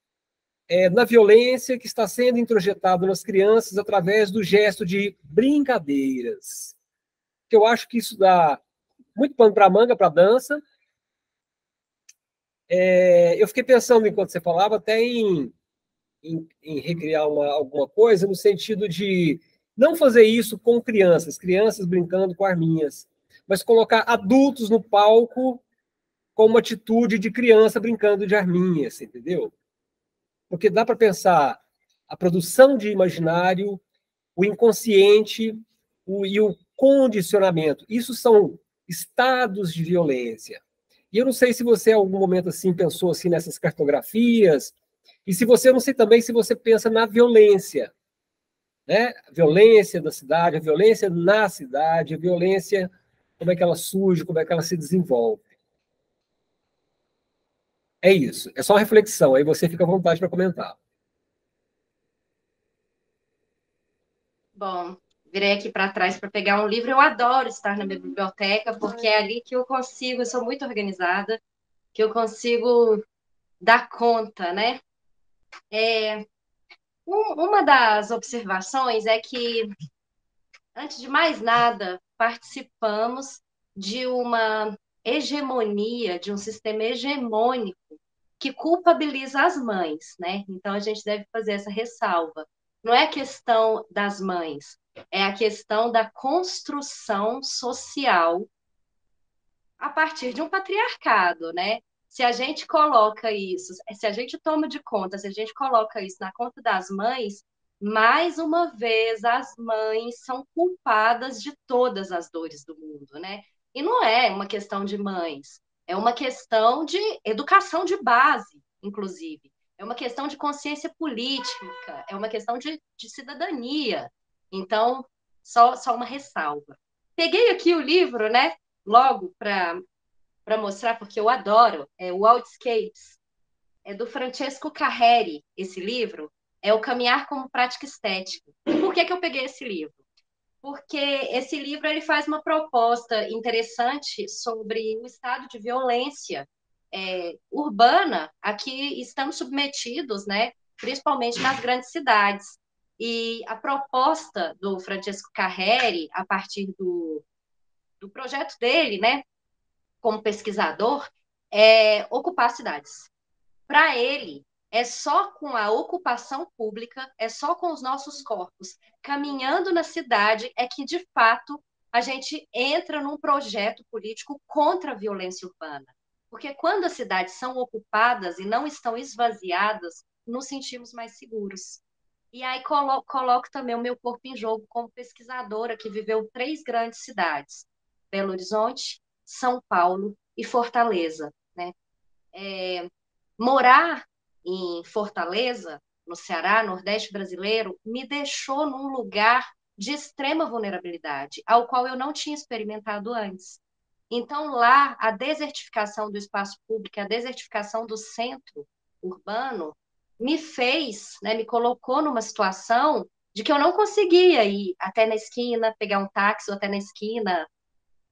é, na violência que está sendo introjetada nas crianças através do gesto de brincadeiras. Que eu acho que isso dá muito pano para manga para dança. É, eu fiquei pensando enquanto você falava até em, em, em recriar uma, alguma coisa no sentido de não fazer isso com crianças, crianças brincando com arminhas, mas colocar adultos no palco com uma atitude de criança brincando de arminhas, entendeu? Porque dá para pensar a produção de imaginário, o inconsciente o, e o condicionamento. Isso são estados de violência. E eu não sei se você, em algum momento, assim, pensou assim nessas cartografias, e se você, eu não sei também se você pensa na violência, né? A violência da cidade, a violência na cidade, a violência, como é que ela surge, como é que ela se desenvolve. É isso, é só uma reflexão, aí você fica à vontade para comentar.
Bom, virei aqui para trás para pegar um livro. Eu adoro estar na biblioteca, porque é ali que eu consigo, eu sou muito organizada, que eu consigo dar conta, né? É, um, uma das observações é que, antes de mais nada, participamos de uma hegemonia, de um sistema hegemônico que culpabiliza as mães, né? Então a gente deve fazer essa ressalva. Não é a questão das mães, é a questão da construção social a partir de um patriarcado, né? Se a gente coloca isso, se a gente toma de conta, se a gente coloca isso na conta das mães, mais uma vez as mães são culpadas de todas as dores do mundo, né? E não é uma questão de mães, é uma questão de educação de base, inclusive. É uma questão de consciência política, é uma questão de, de cidadania. Então, só, só uma ressalva. Peguei aqui o livro, né? Logo para mostrar, porque eu adoro, é o Outscapes. É do Francesco Carreri, esse livro. É o Caminhar como Prática Estética. Por que, que eu peguei esse livro? Porque esse livro ele faz uma proposta interessante sobre o estado de violência é, urbana a que estamos submetidos, né, principalmente nas grandes cidades. E a proposta do Francesco Carreri, a partir do, do projeto dele, né, como pesquisador, é ocupar cidades. Para ele, é só com a ocupação pública, é só com os nossos corpos caminhando na cidade é que, de fato, a gente entra num projeto político contra a violência urbana. Porque quando as cidades são ocupadas e não estão esvaziadas, nos sentimos mais seguros. E aí colo coloco também o meu corpo em jogo como pesquisadora que viveu três grandes cidades: Belo Horizonte, São Paulo e Fortaleza. Né? É, morar em Fortaleza, no Ceará, Nordeste brasileiro, me deixou num lugar de extrema vulnerabilidade, ao qual eu não tinha experimentado antes. Então, lá, a desertificação do espaço público, a desertificação do centro urbano, me fez, né, me colocou numa situação de que eu não conseguia ir até na esquina, pegar um táxi ou até na esquina,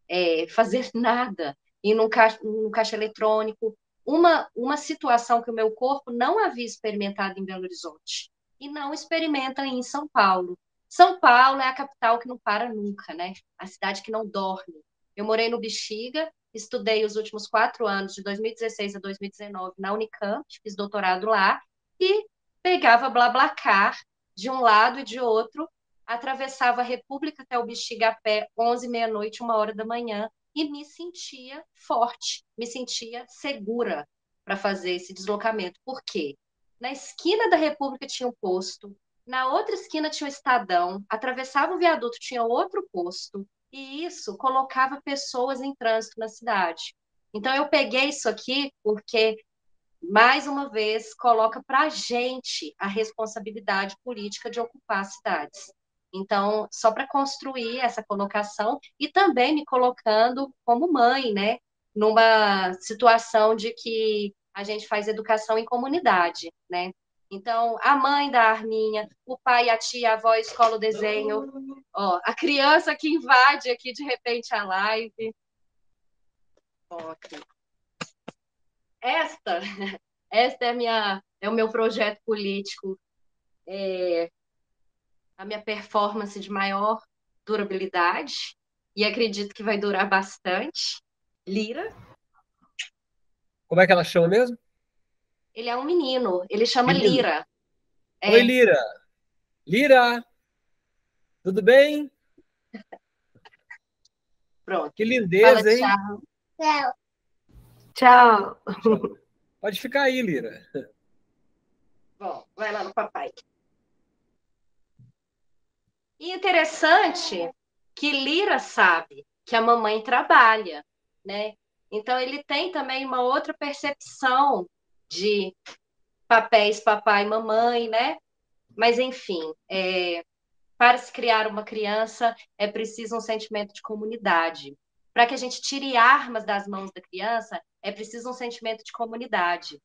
é, fazer nada, ir num caixa, num caixa eletrônico, uma, uma situação que o meu corpo não havia experimentado em Belo Horizonte e não experimenta em São Paulo. São Paulo é a capital que não para nunca, né? A cidade que não dorme. Eu morei no Bexiga, estudei os últimos quatro anos, de 2016 a 2019, na Unicamp, fiz doutorado lá, e pegava BlaBlaCar de um lado e de outro, atravessava a República até o Bexiga a pé, 11, meia-noite, uma hora da manhã, e me sentia forte, me sentia segura para fazer esse deslocamento. Por quê? Na esquina da República tinha um posto, na outra esquina tinha um estadão, atravessava o viaduto, tinha outro posto, e isso colocava pessoas em trânsito na cidade. Então, eu peguei isso aqui porque, mais uma vez, coloca para a gente a responsabilidade política de ocupar cidades. Então, só para construir essa colocação e também me colocando como mãe, né? Numa situação de que a gente faz educação em comunidade, né? Então, a mãe da Arminha, o pai, a tia, a avó, a escola, o desenho, ó, a criança que invade aqui de repente a live. Ó, aqui. Esta Esta é, minha, é o meu projeto político, é, a minha performance de maior durabilidade, e acredito que vai durar bastante. Lira.
Como é que ela chama mesmo?
Ele é um menino, ele chama menino. Lira.
É. Oi, Lira. Lira, tudo bem?
Pronto.
Que lindeza, Fala, hein?
Tchau. Tchau. tchau.
Pode ficar aí, Lira.
Bom, vai lá no papai. E interessante que Lira sabe que a mamãe trabalha, né? Então ele tem também uma outra percepção de papéis papai e mamãe, né? Mas enfim, é, para se criar uma criança é preciso um sentimento de comunidade. Para que a gente tire armas das mãos da criança, é preciso um sentimento de comunidade.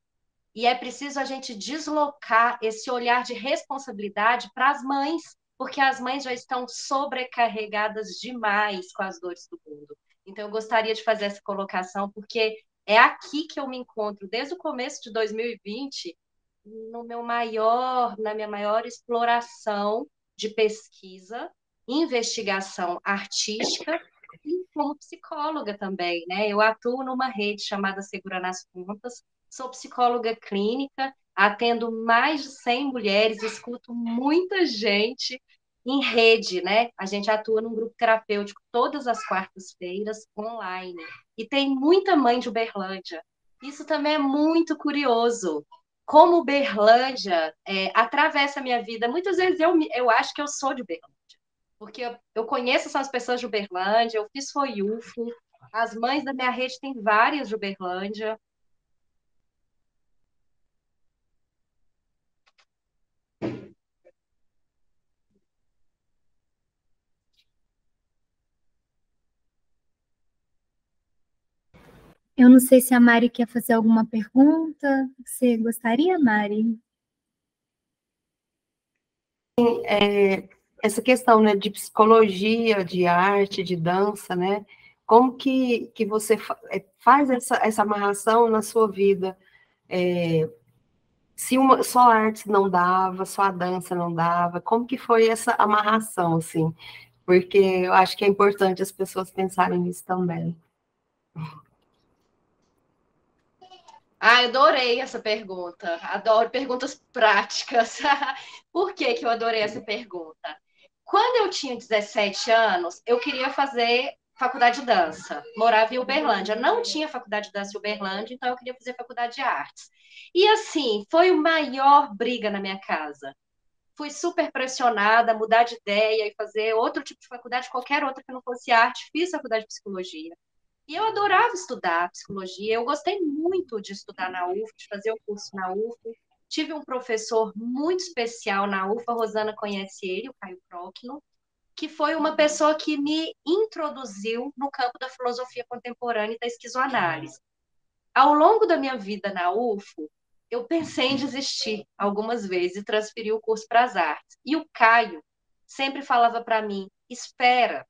E é preciso a gente deslocar esse olhar de responsabilidade para as mães, porque as mães já estão sobrecarregadas demais com as dores do mundo. Então, eu gostaria de fazer essa colocação, porque é aqui que eu me encontro, desde o começo de 2020, no meu maior, na minha maior exploração de pesquisa, investigação artística e como psicóloga também, né? Eu atuo numa rede chamada Segura nas Contas, sou psicóloga clínica, atendo mais de 100 mulheres, escuto muita gente em rede, né? A gente atua num grupo terapêutico todas as quartas-feiras online. E tem muita mãe de Uberlândia. Isso também é muito curioso. Como Uberlândia é, atravessa a minha vida. Muitas vezes eu, eu acho que eu sou de Uberlândia porque eu, conheço essas pessoas de Uberlândia, eu fiz foi UFO, as mães da minha rede têm várias de Uberlândia.
Eu não sei se a Mari quer fazer alguma pergunta. Você gostaria, Mari?
É, essa questão né, de psicologia, de arte, de dança, né? Como que, que você é, faz essa, essa amarração na sua vida? É, se uma, só a arte não dava, só a dança não dava, como que foi essa amarração, assim? Porque eu acho que é importante as pessoas pensarem nisso também.
Ah, adorei essa pergunta. Adoro perguntas práticas. Por que, que eu adorei essa pergunta? Quando eu tinha 17 anos, eu queria fazer faculdade de dança. Morava em Uberlândia. Não tinha faculdade de dança em Uberlândia, então eu queria fazer faculdade de artes. E assim, foi o maior briga na minha casa. Fui super pressionada a mudar de ideia e fazer outro tipo de faculdade, qualquer outra que não fosse arte. Fiz faculdade de psicologia. E eu adorava estudar psicologia. Eu gostei muito de estudar na UF, de fazer o curso na UF. Tive um professor muito especial na UFA, Rosana conhece ele, o Caio Procno, que foi uma pessoa que me introduziu no campo da filosofia contemporânea e da esquizoanálise. Ao longo da minha vida na UFO, eu pensei em desistir algumas vezes e transferir o curso para as artes. E o Caio sempre falava para mim: espera,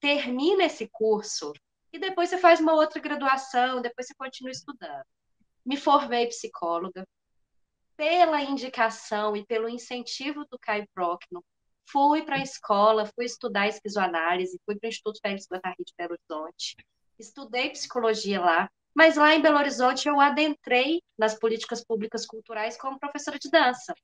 termina esse curso e depois você faz uma outra graduação, depois você continua estudando. Me formei psicóloga, pela indicação e pelo incentivo do Caio Procno, fui para a escola, fui estudar esquizoanálise, fui para o Instituto Félix Guattari de Belo Horizonte, estudei psicologia lá, mas lá em Belo Horizonte eu adentrei nas políticas públicas culturais como professora de dança.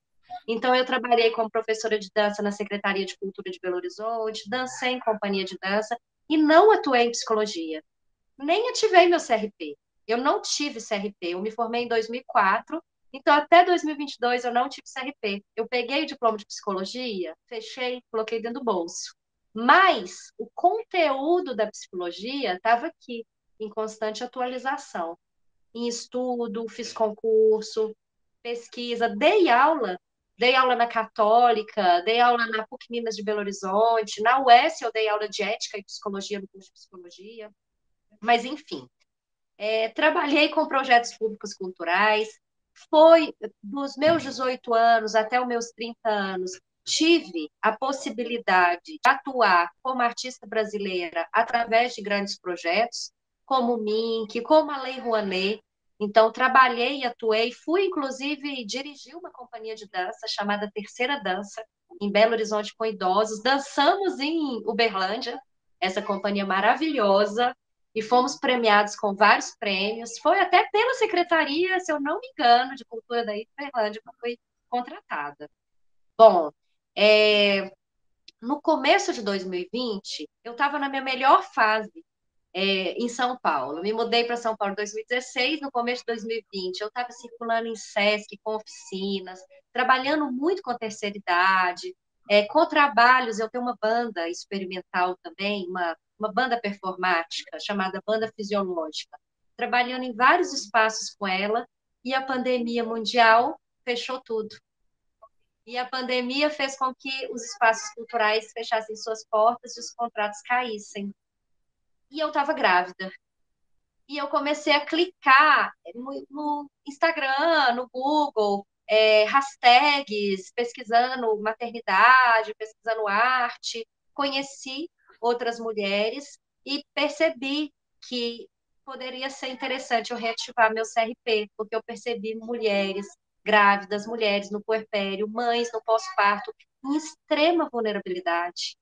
Então eu trabalhei como professora de dança na Secretaria de Cultura de Belo Horizonte, dancei em companhia de dança e não atuei em psicologia. Nem ativei meu CRP. Eu não tive CRP. Eu me formei em 2004 então, até 2022, eu não tive CRP. Eu peguei o diploma de psicologia, fechei, coloquei dentro do bolso. Mas o conteúdo da psicologia estava aqui, em constante atualização. Em estudo, fiz concurso, pesquisa, dei aula. Dei aula na Católica, dei aula na PUC Minas de Belo Horizonte, na UES eu dei aula de ética e psicologia no curso de psicologia. Mas, enfim, é, trabalhei com projetos públicos culturais, foi dos meus 18 anos até os meus 30 anos, tive a possibilidade de atuar como artista brasileira através de grandes projetos, como o MINC, como a Lei Rouanet, Então, trabalhei, atuei, fui, inclusive, dirigir uma companhia de dança chamada Terceira Dança, em Belo Horizonte com idosos. Dançamos em Uberlândia, essa companhia maravilhosa, e fomos premiados com vários prêmios. Foi até pela secretaria, se eu não me engano, de cultura da Uberlândia que fui contratada. Bom, é, no começo de 2020, eu estava na minha melhor fase é, em São Paulo. Me mudei para São Paulo em 2016, no começo de 2020. Eu estava circulando em SESC, com oficinas, trabalhando muito com terceira idade, é, com trabalhos. Eu tenho uma banda experimental também, uma, uma banda performática, chamada Banda Fisiológica, trabalhando em vários espaços com ela, e a pandemia mundial fechou tudo. E a pandemia fez com que os espaços culturais fechassem suas portas e os contratos caíssem e eu estava grávida. E eu comecei a clicar no, no Instagram, no Google, é, hashtags, pesquisando maternidade, pesquisando arte, conheci outras mulheres e percebi que poderia ser interessante eu reativar meu CRP, porque eu percebi mulheres grávidas, mulheres no puerpério, mães no pós-parto, em extrema vulnerabilidade.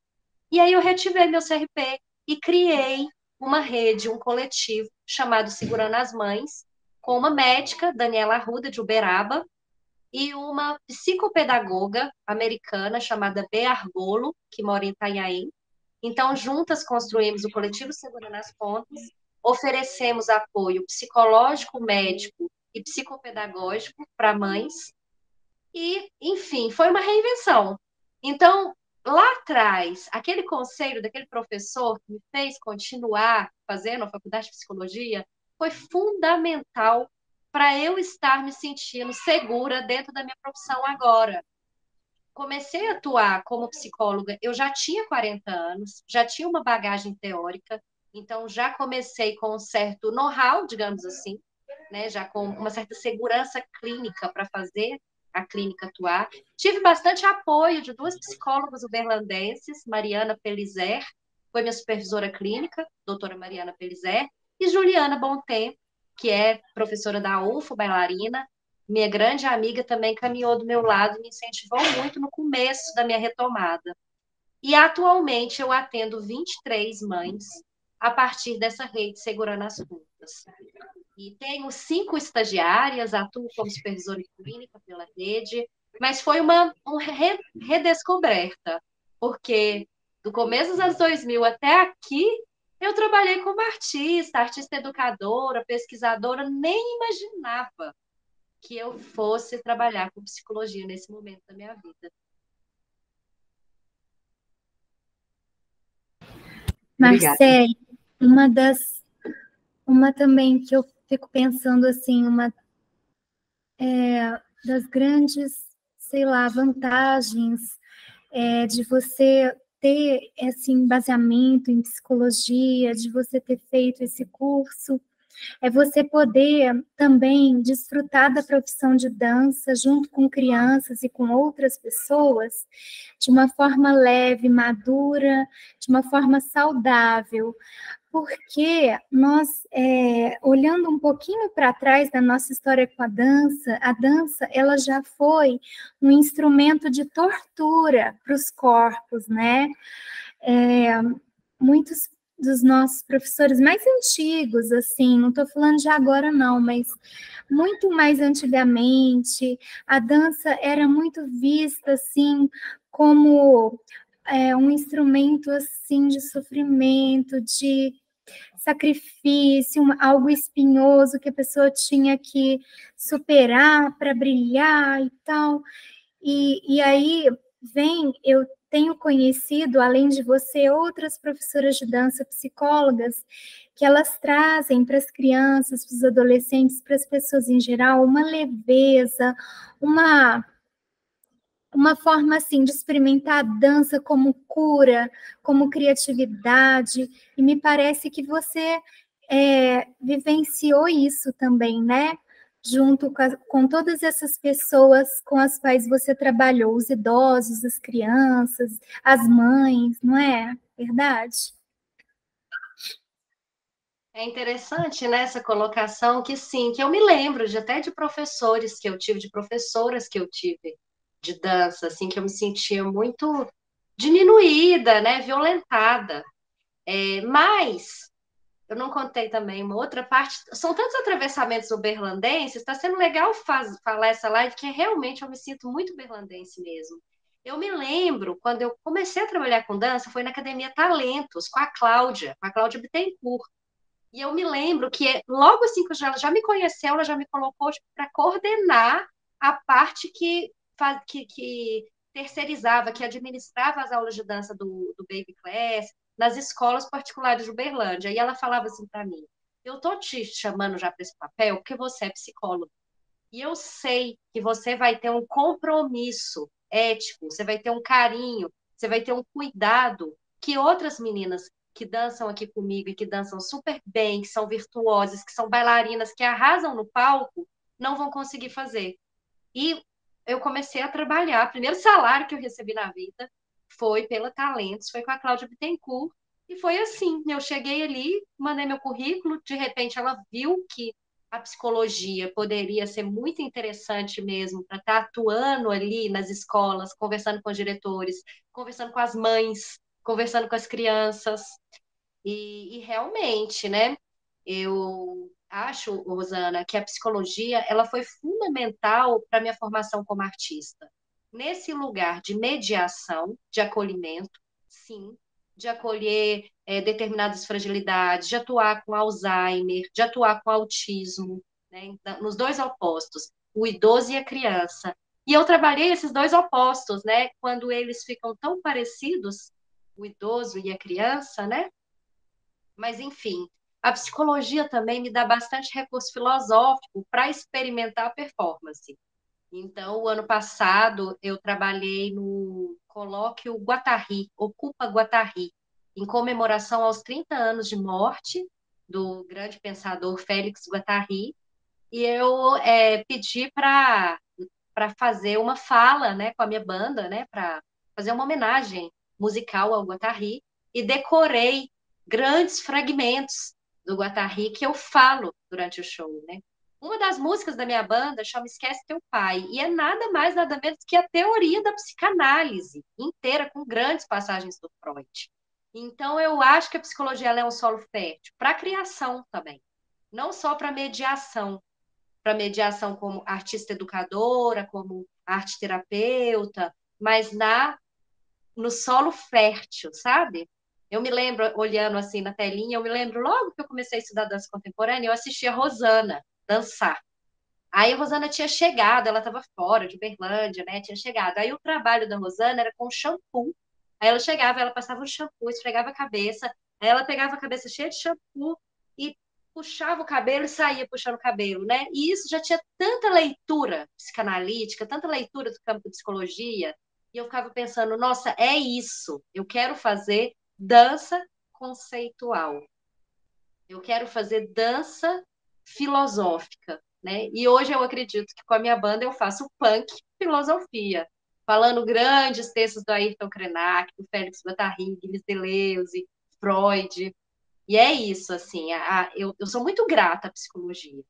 E aí eu reativei meu CRP e criei uma rede, um coletivo chamado Segurando as Mães, com uma médica, Daniela Arruda, de Uberaba, e uma psicopedagoga americana chamada Bea Argolo, que mora em Itanhaém. Então, juntas construímos o coletivo Segurando as Pontas, oferecemos apoio psicológico, médico e psicopedagógico para mães. E, enfim, foi uma reinvenção. Então, lá atrás, aquele conselho daquele professor que me fez continuar fazendo a faculdade de psicologia foi fundamental para eu estar me sentindo segura dentro da minha profissão agora. Comecei a atuar como psicóloga, eu já tinha 40 anos, já tinha uma bagagem teórica, então já comecei com um certo know-how, digamos assim, né, já com uma certa segurança clínica para fazer a clínica atuar. Tive bastante apoio de duas psicólogas uberlandenses, Mariana Pelizer, foi minha supervisora clínica, doutora Mariana Pelizer, e Juliana Bontem, que é professora da UFO, bailarina, minha grande amiga também caminhou do meu lado me incentivou muito no começo da minha retomada. E atualmente eu atendo 23 mães a partir dessa rede Segurando as Contas. E tenho cinco estagiárias, atuo como supervisora clínica pela rede, mas foi uma, uma re, redescoberta, porque do começo dos anos 2000 até aqui, eu trabalhei como artista, artista educadora, pesquisadora, nem imaginava que eu fosse trabalhar com psicologia nesse momento da minha vida.
Marcele, uma das uma também que eu fico pensando assim, uma é, das grandes, sei lá, vantagens é, de você ter esse embasamento em psicologia, de você ter feito esse curso, é você poder também desfrutar da profissão de dança junto com crianças e com outras pessoas de uma forma leve, madura, de uma forma saudável, porque nós, é, olhando um pouquinho para trás da nossa história com a dança, a dança ela já foi um instrumento de tortura para os corpos, né? É, muitos dos nossos professores mais antigos, assim, não estou falando de agora não, mas muito mais antigamente, a dança era muito vista assim como é, um instrumento assim de sofrimento, de sacrifício, algo espinhoso que a pessoa tinha que superar para brilhar e tal. E, e aí vem, eu tenho conhecido, além de você, outras professoras de dança, psicólogas, que elas trazem para as crianças, para os adolescentes, para as pessoas em geral, uma leveza, uma uma forma assim de experimentar a dança como cura, como criatividade, e me parece que você é, vivenciou isso também, né? Junto com, a, com todas essas pessoas com as quais você trabalhou, os idosos, as crianças, as mães, não é? Verdade?
É interessante né, colocação que sim, que eu me lembro de até de professores que eu tive, de professoras que eu tive de dança, assim, que eu me sentia muito diminuída, né, violentada. É, mas eu não contei também uma outra parte. São tantos atravessamentos uberlandenses, está sendo legal faz, falar essa live, que realmente eu me sinto muito berlandense mesmo. Eu me lembro, quando eu comecei a trabalhar com dança, foi na Academia Talentos, com a Cláudia, com a Cláudia Bittencourt. E eu me lembro que logo assim que ela já me conheceu, ela já me colocou tipo, para coordenar a parte que, que, que, terceirizava, que administrava as aulas de dança do, do Baby Class nas escolas particulares de Uberlândia. E ela falava assim para mim: Eu tô te chamando já para esse papel porque você é psicólogo. E eu sei que você vai ter um compromisso ético, você vai ter um carinho, você vai ter um cuidado que outras meninas que dançam aqui comigo e que dançam super bem, que são virtuosas, que são bailarinas, que arrasam no palco, não vão conseguir fazer. E eu comecei a trabalhar. O primeiro salário que eu recebi na vida foi pela Talentos, foi com a Cláudia Bittencourt. E foi assim, eu cheguei ali, mandei meu currículo, de repente ela viu que a psicologia poderia ser muito interessante mesmo para estar tá atuando ali nas escolas, conversando com os diretores, conversando com as mães, conversando com as crianças. E, e realmente, né, eu acho, Rosana, que a psicologia ela foi fundamental para minha formação como artista. Nesse lugar de mediação, de acolhimento, sim, de acolher é, determinadas fragilidades, de atuar com Alzheimer, de atuar com autismo, né, então, nos dois opostos, o idoso e a criança. E eu trabalhei esses dois opostos, né, quando eles ficam tão parecidos, o idoso e a criança, né? Mas, enfim, a psicologia também me dá bastante recurso filosófico para experimentar a performance. Então, o ano passado, eu trabalhei no colóquio Guatari, Ocupa Guatari, em comemoração aos 30 anos de morte do grande pensador Félix Guattari, e eu é, pedi para fazer uma fala né, com a minha banda, né, para fazer uma homenagem musical ao Guattari e decorei grandes fragmentos do Guattari que eu falo durante o show, né? Uma das músicas da minha banda chama Esquece Teu Pai, e é nada mais, nada menos que a teoria da psicanálise inteira, com grandes passagens do Freud. Então, eu acho que a psicologia é um solo fértil para criação também, não só para mediação, para mediação como artista educadora, como arte terapeuta, mas na no solo fértil, sabe? Eu me lembro, olhando assim na telinha, eu me lembro logo que eu comecei a estudar dança contemporânea, eu assisti a Rosana dançar. Aí a Rosana tinha chegado, ela estava fora de Berlândia, né? Tinha chegado. Aí o trabalho da Rosana era com shampoo. Aí ela chegava, ela passava o shampoo, esfregava a cabeça, aí ela pegava a cabeça cheia de shampoo e puxava o cabelo e saía puxando o cabelo, né? E isso já tinha tanta leitura psicanalítica, tanta leitura do campo de psicologia, e eu ficava pensando, nossa, é isso. Eu quero fazer dança conceitual. Eu quero fazer dança filosófica, né? E hoje eu acredito que com a minha banda eu faço punk filosofia, falando grandes textos do Ayrton Krenak, do Félix Guattari, Gilles Deleuze, Freud. E é isso, assim, a, a, eu, eu sou muito grata à psicologia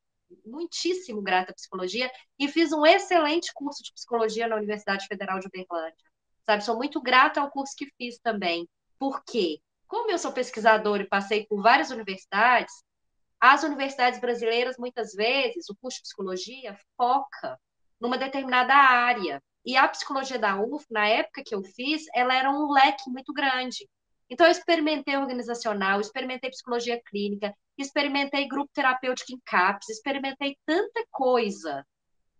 muitíssimo grata à psicologia e fiz um excelente curso de psicologia na Universidade Federal de Uberlândia. Sabe, sou muito grata ao curso que fiz também. Por quê? Como eu sou pesquisadora e passei por várias universidades, as universidades brasileiras, muitas vezes, o curso de psicologia foca numa determinada área. E a psicologia da UF, na época que eu fiz, ela era um leque muito grande. Então, eu experimentei organizacional, experimentei psicologia clínica, experimentei grupo terapêutico em CAPS, experimentei tanta coisa.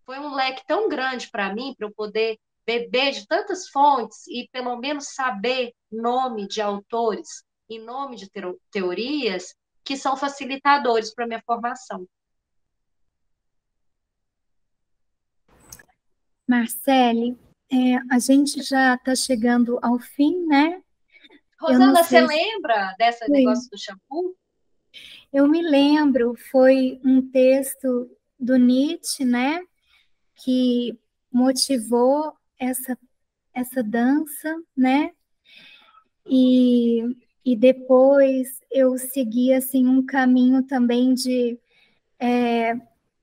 Foi um leque tão grande para mim, para eu poder beber de tantas fontes e pelo menos saber nome de autores e nome de teorias que são facilitadores para minha formação.
Marcele, é, a gente já está chegando ao fim, né?
Rosana, você se... lembra desse Sim. negócio do shampoo?
Eu me lembro, foi um texto do Nietzsche, né, que motivou essa essa dança, né? E e depois eu segui assim um caminho também de é,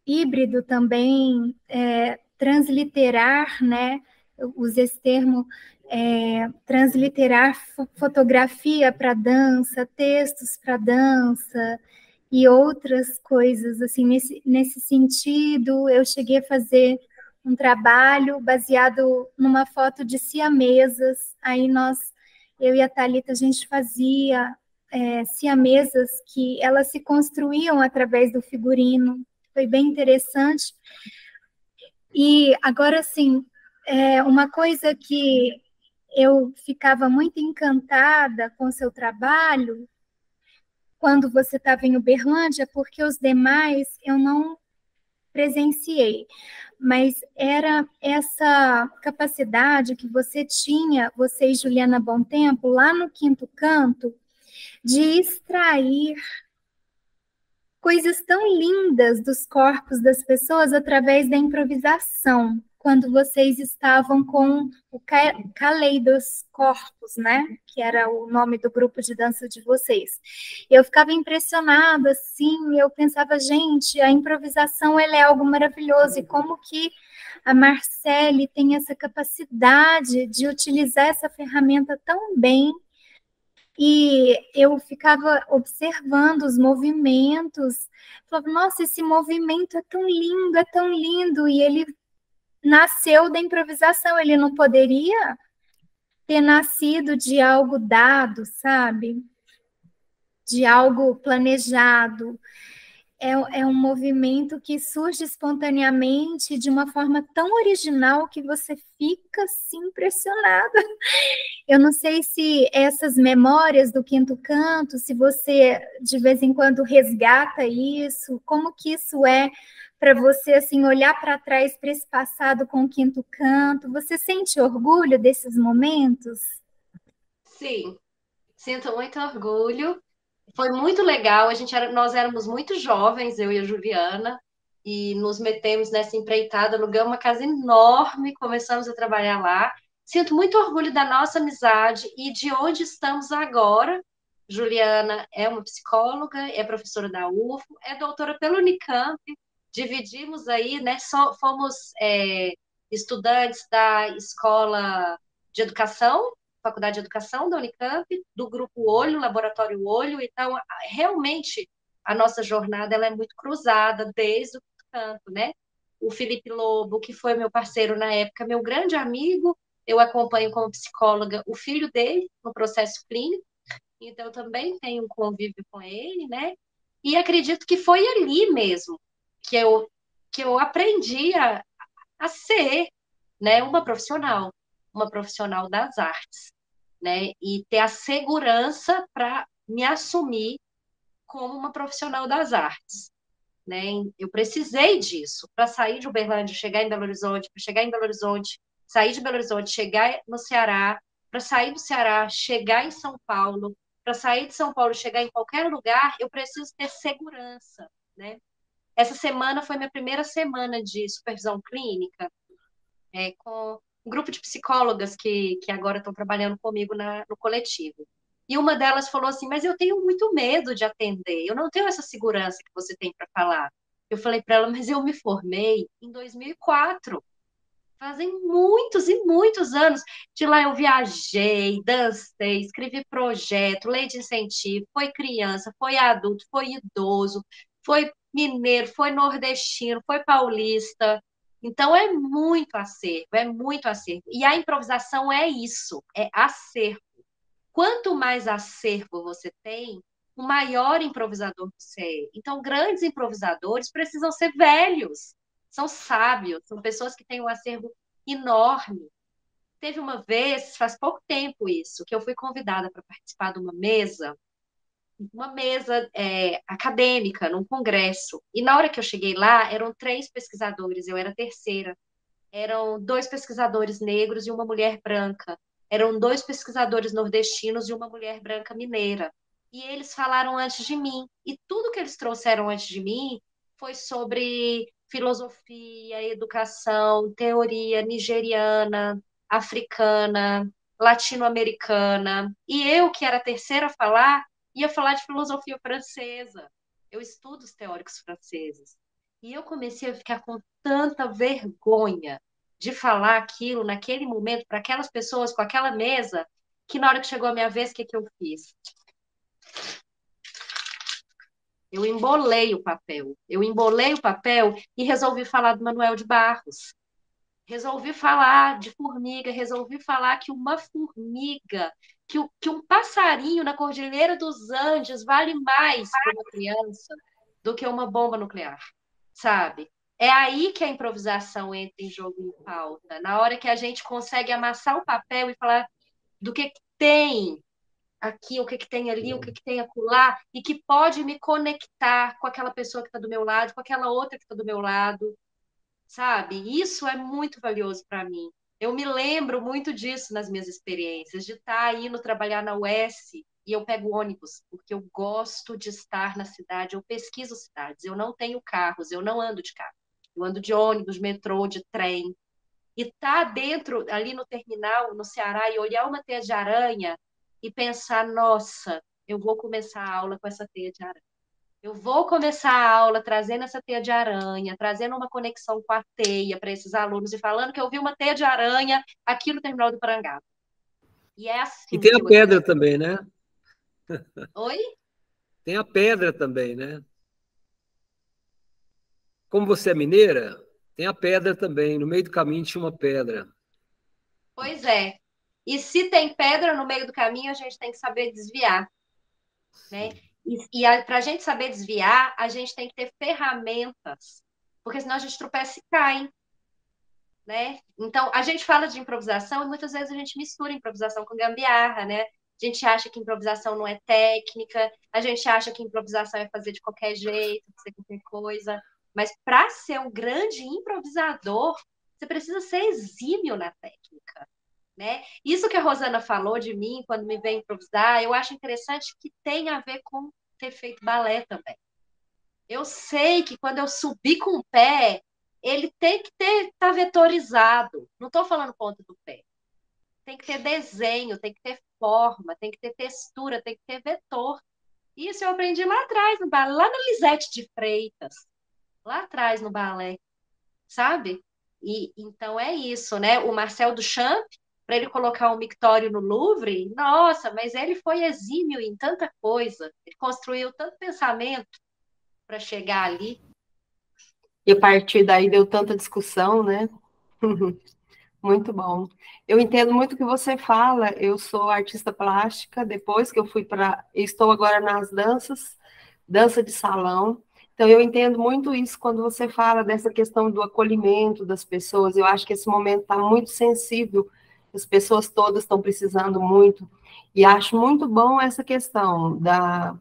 híbrido também, é, transliterar, né? Eu usei esse termo, é, transliterar fotografia para dança, textos para dança e outras coisas, assim, nesse, nesse sentido, eu cheguei a fazer um trabalho baseado numa foto de siamesas, aí nós, eu e a Thalita, a gente fazia é, siamesas que elas se construíam através do figurino, foi bem interessante. E agora, sim, é uma coisa que eu ficava muito encantada com o seu trabalho quando você estava em Uberlândia, porque os demais eu não presenciei, mas era essa capacidade que você tinha, você e Juliana Bom Tempo, lá no Quinto Canto, de extrair coisas tão lindas dos corpos das pessoas através da improvisação, quando vocês estavam com o Caleidoscorpos, né? Que era o nome do grupo de dança de vocês. Eu ficava impressionada, assim, eu pensava, gente, a improvisação ela é algo maravilhoso, e como que a Marcele tem essa capacidade de utilizar essa ferramenta tão bem e eu ficava observando os movimentos, falava, nossa, esse movimento é tão lindo, é tão lindo, e ele nasceu da improvisação, ele não poderia ter nascido de algo dado, sabe? De algo planejado é, é um movimento que surge espontaneamente de uma forma tão original que você fica assim impressionada. Eu não sei se essas memórias do quinto canto, se você de vez em quando resgata isso, como que isso é para você assim olhar para trás para esse passado com o quinto canto? Você sente orgulho desses momentos?
Sim, sinto muito orgulho foi muito legal. A gente era, nós éramos muito jovens, eu e a Juliana, e nos metemos nessa empreitada, alugamos uma casa enorme, começamos a trabalhar lá. Sinto muito orgulho da nossa amizade e de onde estamos agora. Juliana é uma psicóloga, é professora da UFO, é doutora pelo Unicamp. Dividimos aí, né? Só, fomos é, estudantes da escola de educação Faculdade de Educação da Unicamp, do Grupo Olho, Laboratório Olho. Então, realmente, a nossa jornada ela é muito cruzada desde o canto, né? O Felipe Lobo, que foi meu parceiro na época, meu grande amigo, eu acompanho como psicóloga o filho dele no processo clínico, então eu também tenho um convívio com ele, né? E acredito que foi ali mesmo que eu que eu aprendi a, a ser, né, uma profissional uma profissional das artes, né? E ter a segurança para me assumir como uma profissional das artes, né? Eu precisei disso para sair de Uberlândia, chegar em Belo Horizonte, para chegar em Belo Horizonte, sair de Belo Horizonte, chegar no Ceará, para sair do Ceará, chegar em São Paulo, para sair de São Paulo, chegar em qualquer lugar, eu preciso ter segurança, né? Essa semana foi minha primeira semana de supervisão clínica, é, com um grupo de psicólogas que, que agora estão trabalhando comigo na, no coletivo. E uma delas falou assim: Mas eu tenho muito medo de atender, eu não tenho essa segurança que você tem para falar. Eu falei para ela: Mas eu me formei em 2004. Fazem muitos e muitos anos. De lá eu viajei, dancei, escrevi projeto, lei de incentivo, foi criança, foi adulto, foi idoso, foi mineiro, foi nordestino, foi paulista, então é muito acervo, é muito acervo. E a improvisação é isso, é acervo. Quanto mais acervo você tem, o maior improvisador você é. Então, grandes improvisadores precisam ser velhos, são sábios, são pessoas que têm um acervo enorme. Teve uma vez, faz pouco tempo isso, que eu fui convidada para participar de uma mesa uma mesa é, acadêmica, num congresso. E na hora que eu cheguei lá, eram três pesquisadores, eu era a terceira. Eram dois pesquisadores negros e uma mulher branca. Eram dois pesquisadores nordestinos e uma mulher branca mineira. E eles falaram antes de mim. E tudo que eles trouxeram antes de mim foi sobre filosofia, educação, teoria nigeriana, africana, latino-americana. E eu, que era a terceira a falar, ia falar de filosofia francesa. Eu estudo os teóricos franceses. E eu comecei a ficar com tanta vergonha de falar aquilo naquele momento para aquelas pessoas com aquela mesa, que na hora que chegou a minha vez, o que, que eu fiz? Eu embolei o papel. Eu embolei o papel e resolvi falar do Manuel de Barros. Resolvi falar de formiga, resolvi falar que uma formiga, que, que um passarinho na Cordilheira dos Andes vale mais para uma criança do que uma bomba nuclear, sabe? É aí que a improvisação entra em jogo em pauta, na hora que a gente consegue amassar o papel e falar do que, que tem aqui, o que, que tem ali, o que, que tem acolá, e que pode me conectar com aquela pessoa que está do meu lado, com aquela outra que está do meu lado, sabe? Isso é muito valioso para mim. Eu me lembro muito disso nas minhas experiências, de estar tá indo trabalhar na UES e eu pego ônibus, porque eu gosto de estar na cidade, eu pesquiso cidades, eu não tenho carros, eu não ando de carro. Eu ando de ônibus, metrô, de trem. E tá dentro, ali no terminal, no Ceará, e olhar uma teia de aranha e pensar, nossa, eu vou começar a aula com essa teia de aranha. Eu vou começar a aula trazendo essa teia de aranha, trazendo uma conexão com a teia para esses alunos e falando que eu vi uma teia de aranha aqui no terminal do Parangaba.
E é assim. E tem a pedra eu... também, né?
Oi?
Tem a pedra também, né? Como você é mineira, tem a pedra também. No meio do caminho tinha uma pedra.
Pois é. E se tem pedra no meio do caminho, a gente tem que saber desviar. Né? E, e para a gente saber desviar, a gente tem que ter ferramentas, porque senão a gente tropeça e cai. Né? Então, a gente fala de improvisação e muitas vezes a gente mistura improvisação com gambiarra, né? A gente acha que improvisação não é técnica, a gente acha que improvisação é fazer de qualquer jeito, fazer qualquer coisa. Mas para ser um grande improvisador, você precisa ser exímio na técnica. Né? Isso que a Rosana falou de mim quando me vem improvisar, eu acho interessante que tem a ver com ter feito balé também. Eu sei que quando eu subir com o pé, ele tem que ter tá vetorizado. Não estou falando ponta do pé. Tem que ter desenho, tem que ter forma, tem que ter textura, tem que ter vetor. Isso eu aprendi lá atrás, no balé, lá na Lisete de Freitas lá atrás no balé, sabe? E então é isso, né? O Marcel Duchamp, para ele colocar um mictório no Louvre, nossa, mas ele foi exímio em tanta coisa, ele construiu tanto pensamento para chegar ali.
E a partir daí deu tanta discussão, né? muito bom. Eu entendo muito o que você fala. Eu sou artista plástica, depois que eu fui para. Estou agora nas danças, dança de salão. Então, eu entendo muito isso quando você fala dessa questão do acolhimento das pessoas. Eu acho que esse momento está muito sensível, as pessoas todas estão precisando muito. E acho muito bom essa questão da,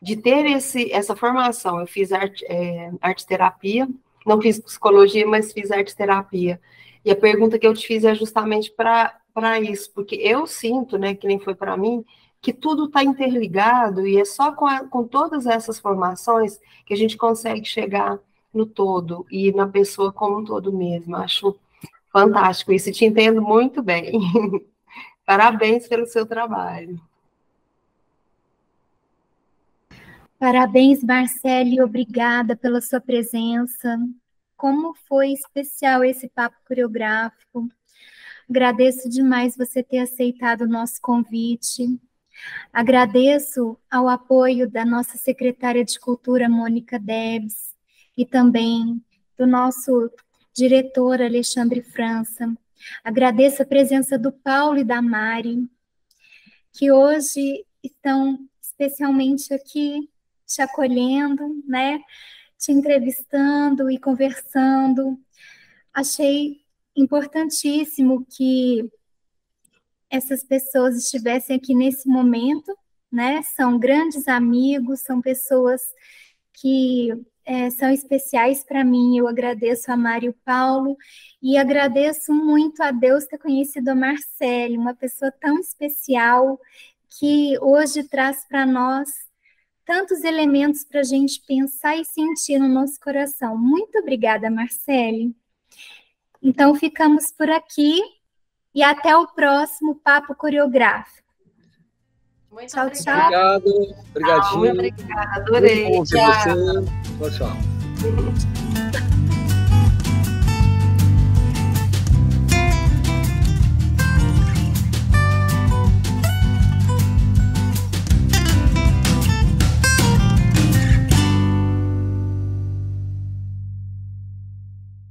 de ter esse, essa formação. Eu fiz arte, é, arte terapia, não fiz psicologia, mas fiz arte terapia. E a pergunta que eu te fiz é justamente para isso, porque eu sinto, né, que nem foi para mim, que tudo está interligado e é só com, a, com todas essas formações que a gente consegue chegar no todo e na pessoa como um todo mesmo. Acho fantástico isso, te entendo muito bem. Parabéns pelo seu trabalho.
Parabéns, Marcele, obrigada pela sua presença. Como foi especial esse papo coreográfico. Agradeço demais você ter aceitado o nosso convite. Agradeço ao apoio da nossa secretária de Cultura, Mônica Debs, e também do nosso diretor, Alexandre França. Agradeço a presença do Paulo e da Mari, que hoje estão especialmente aqui te acolhendo, né? Te entrevistando e conversando. Achei importantíssimo que essas pessoas estivessem aqui nesse momento, né? São grandes amigos, são pessoas que é, são especiais para mim. Eu agradeço a Mário Paulo e agradeço muito a Deus ter conhecido a Marcele, uma pessoa tão especial que hoje traz para nós tantos elementos para a gente pensar e sentir no nosso coração. Muito obrigada, Marcele. Então, ficamos por aqui e até o próximo Papo Coreográfico.
Muito
Tchau,
obrigada.
tchau.
Obrigado, obrigadinho.
Obrigada, adorei.
Muito bom ver
Tchau.
você. Tchau, tchau.